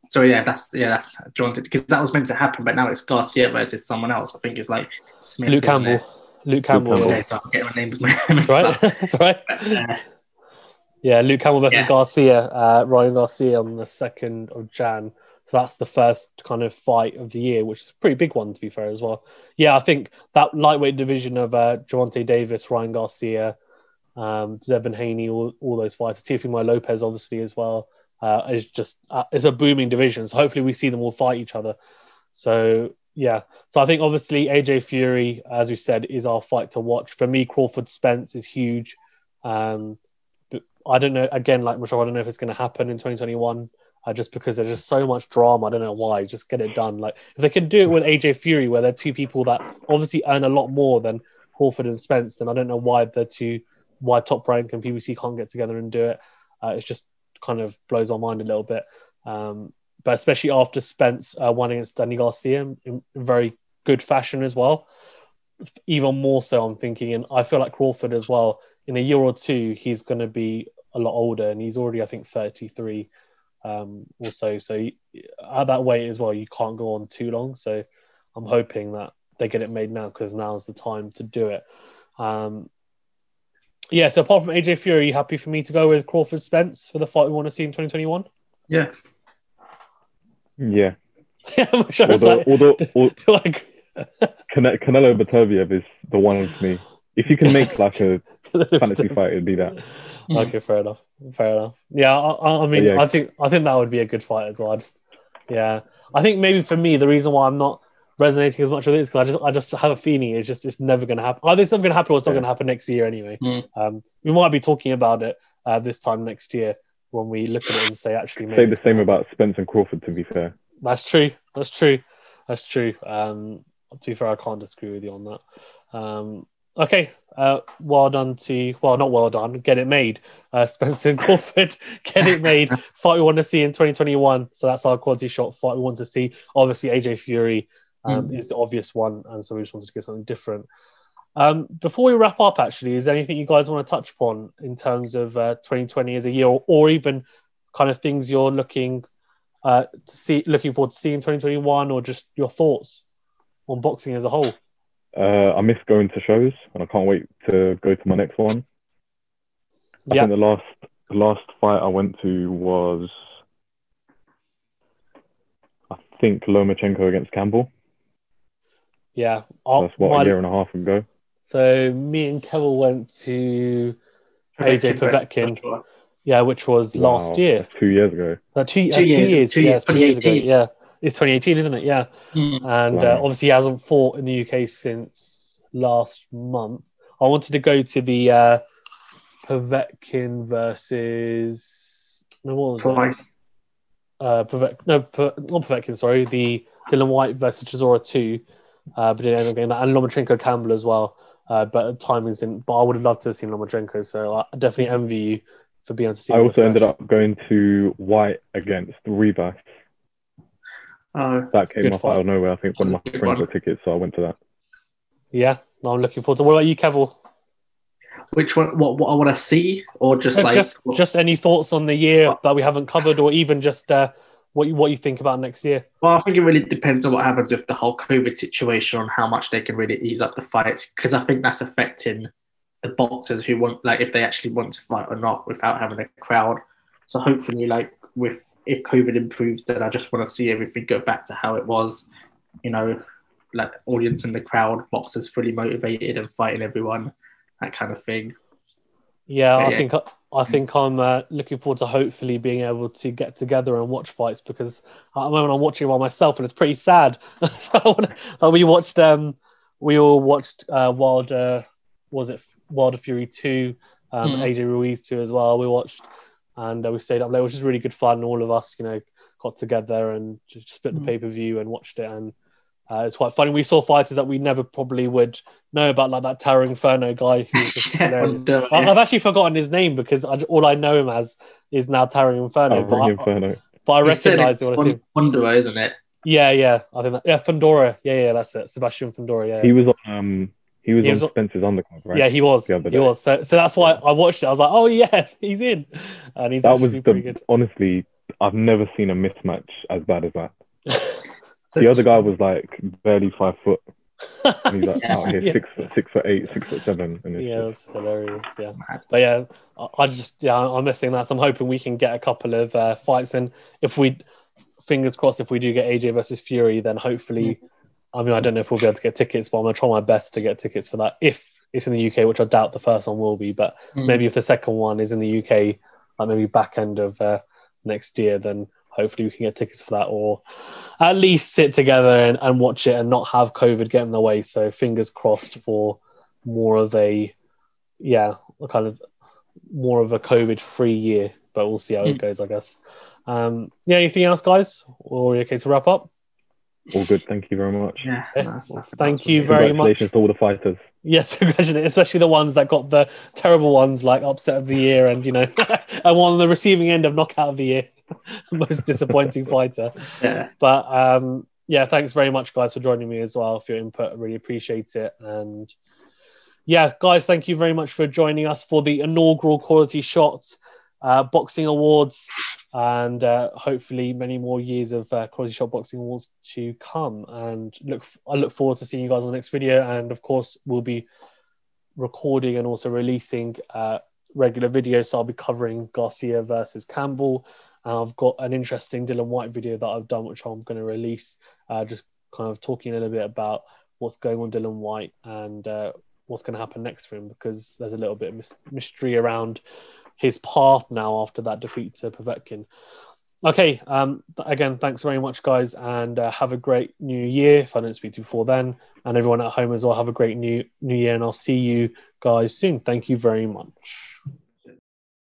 C: So yeah, that's yeah, that's drawn because that was meant to happen, but now it's Garcia versus someone else. I think it's like Smith,
A: Luke Campbell.
C: it?
A: Luke Campbell.
B: Campbell.
A: yeah.
C: Okay, so I'm getting my names [laughs] mixed
A: right? [laughs] That's right.
C: Uh,
A: Yeah, Luke Campbell versus
C: Yeah.
A: Garcia, uh, Ryan Garcia on the second of Jan. So that's the first kind of fight of the year, which is a pretty big one to be fair as well. Yeah, I think that lightweight division of uh, Gervonta Davis, Ryan Garcia, um, Devin Haney, all, all those fighters, Teofimo Lopez obviously as well, uh, is just uh, it's a booming division. So hopefully we see them all fight each other. So yeah, so I think obviously AJ Fury, as we said, is our fight to watch. For me, Crawford Spence is huge. Um, but I don't know. Again, like Michelle, I don't know if it's going to happen in 2021. Uh, just because there's just so much drama. I don't know why. Just get it done. Like if they can do it with AJ Fury, where they're two people that obviously earn a lot more than Crawford and Spence, then I don't know why the two, why Top Rank and PBC can't get together and do it. Uh, it's just kind of blows my mind a little bit. Um, but especially after Spence uh, won against Danny Garcia in, in very good fashion as well. Even more so, I'm thinking, and I feel like Crawford as well. In a year or two, he's going to be a lot older, and he's already, I think, 33 um, or so. So at that weight as well, you can't go on too long. So I'm hoping that they get it made now because now's the time to do it. Um, yeah. So apart from AJ Fury, happy for me to go with Crawford Spence for the fight we want to see in 2021?
C: yeah,
B: Yeah.
A: Which I was
B: Although, [laughs]
A: like,
B: although, al-
A: do I agree?
B: Canelo Beterbiev is the one for me. If you can make like a [laughs] fantasy fight, it'd be that. [laughs]
A: Okay, fair enough. Fair enough. Yeah, I, I- I mean,
B: Yeah.
A: I think I think that would be a good fight as well. I just, yeah, I think maybe for me the reason why I'm not resonating as much with it is because I just I just have a feeling it's just it's never going to happen. Either it's never going to happen or it's not
B: Yeah.
A: going to happen next year anyway.
C: Mm.
A: Um, we might be talking about it uh, this time next year when we look at it and say actually
B: Say the same about Spence and Crawford. To be fair,
A: That's true. That's true. That's true. Um, to be fair, I can't disagree with you on that. Um, Okay, uh, well done to well, not well done. Get it made, uh, [laughs] Spencer and Crawford. get it made. [laughs] fight we want to see in 2021. So that's our quality shot fight we want to see. Obviously, AJ Fury um,
C: Mm.
A: is the obvious one, and so we just wanted to get something different. Um, before we wrap up, actually, is there anything you guys want to touch upon in terms of uh, 2020 as a year, or, or even kind of things you're looking uh, to see, looking forward to seeing in 2021, or just your thoughts on boxing as a whole?
B: Uh, I miss going to shows, and I can't wait to go to my next one. I think the last the last fight I went to was I think Lomachenko against Campbell.
A: Yeah,
B: That's what
A: my-
B: a year and a half ago.
A: So me and Kevin went to AJ Povetkin. Yeah, which was last year.
B: two years ago.
A: Uh, two,
C: Two
A: that's two
C: years,
A: years.
C: two
A: yeah,
C: years,
A: two years ago. Yeah, it's 2018, isn't it? Yeah,
C: Mm.
A: and uh, obviously he hasn't fought in the UK since last month. I wanted to go to the uh, Povetkin versus no, what was it?
C: Twice.
A: uh, Povet- no, P- not Povetkin, sorry, the Dillian Whyte versus Chisora 2, uh, but didn't end up getting that, and Lomachenko Campbell as well. Uh, but timings didn't. But I would have loved to have seen Lomachenko, so I definitely envy you for being able to see.
B: I also ended up going to Whyte against Rivas.
C: Oh,
B: That came off
A: fight.
B: out of nowhere. I think one of my
C: That's a good
B: friends
C: one.
B: got tickets, so I went to that.
A: Yeah, no, I'm looking forward to. What about you, Keval?
C: which one? What? What I want to see, or just like
A: just
C: what-
A: just any thoughts on the year that we haven't covered, or even just uh, what you what you think about next year?
C: Well, I think it really depends on what happens with the whole COVID situation on how much they can really ease up the fights because I think that's affecting the boxers who want, like, if they actually want to fight or not without having a crowd. So hopefully, like, with if COVID improves, then I just want to see everything go back to how it was. You know, like audience in the crowd, boxers fully motivated and fighting everyone, that kind of thing.
A: Yeah, I
C: Yeah.
A: think I think I'm uh, looking forward to hopefully being able to get together and watch fights because at the moment I'm watching by myself and it's pretty sad. [laughs] so wanna, we watched, um, we all watched uh, Wilder, was it Wilder Fury two, um,
C: Mm.
A: AJ Ruiz two as well. We watched and uh, we stayed up late, which was really good fun. All of us, you know, got together and just split the
C: Mm.
A: pay per view and watched it and. Uh, it's quite funny. We saw fighters that we never probably would know about, like that Tower Inferno guy who's just hilarious.
C: And, uh,
A: I- I've actually forgotten his name because I, all I know him as is now Towering Inferno.
B: Oh,
A: but, I,
B: Inferno.
A: but I recognise him
C: it's
A: when I see him.
C: Isn't it?
A: Yeah, yeah. I think that, yeah, Fundora. Yeah, yeah, that's it. Sebastian Fundora. Yeah,
B: He was on um he was
A: He
B: on
A: was on-
B: Spence's undercard, right?
A: yeah, he was.
B: the
A: He was. So, so that's why I watched it. I was like, oh yeah, [laughs] he's in, and he's
B: that was
A: actually pretty
B: the honestly, I've never seen a mismatch as bad as that.
A: Good.
C: So-
B: The other guy was like barely five foot, and he's like [laughs] out here
A: Yeah.
B: six foot six foot eight, six foot seven, and it's
A: Yeah,
B: just,
A: that's hilarious. Yeah, but yeah, I, I just yeah, I'm missing that. So I'm hoping we can get a couple of uh, fights, and if we, fingers crossed, if we do get AJ versus Fury, then hopefully, I mean, I don't know if we'll be able to get tickets, but I'm gonna try my best to get tickets for that. If it's in the UK, which I doubt the first one will be, but
C: Mm.
A: maybe if the second one is in the UK, like maybe back end of uh, next year, then hopefully we can get tickets for that, or at least sit together and, and watch it and not have COVID get in the way. So fingers crossed for more of a, yeah, a kind of more of a COVID free year, but we'll see how it
C: Mm.
A: goes, I guess. Um, yeah, anything else, guys? Or are we okay to wrap up?
B: all good. Thank you very much.
C: Yeah,
A: Yeah.
C: that's- that's-
A: Thank you
C: what-
A: very much.
B: Congratulations to all the fighters.
A: Yes, [laughs] congratulations, especially the ones that got the terrible ones like upset of the year and you know, [laughs] and one on the receiving end of knockout of the year, [laughs] most disappointing [laughs] fighter.
C: Yeah.
A: But um, yeah, thanks very much, guys, for joining me as well for your input. I really appreciate it. And yeah, guys, thank you very much for joining us for the inaugural Quality Shot uh, Boxing Awards, and uh, hopefully many more years of uh, Quality Shot Boxing Awards to come. And look, I look forward to seeing you guys on the next video. And of course, we'll be recording and also releasing uh, regular videos. So I'll be covering Garcia versus Campbell. And I've got an interesting Dillian Whyte video that I've done, which I'm going to release, uh, just kind of talking a little bit about what's going on Dillian Whyte and uh, what's going to happen next for him because there's a little bit of mystery around his path now after that defeat to Povetkin. Okay, um, again, thanks very much, guys, and uh, have a great new year. If I don't speak to you before then, and everyone at home as well, have a great new new year, and I'll see you guys soon. Thank you very much.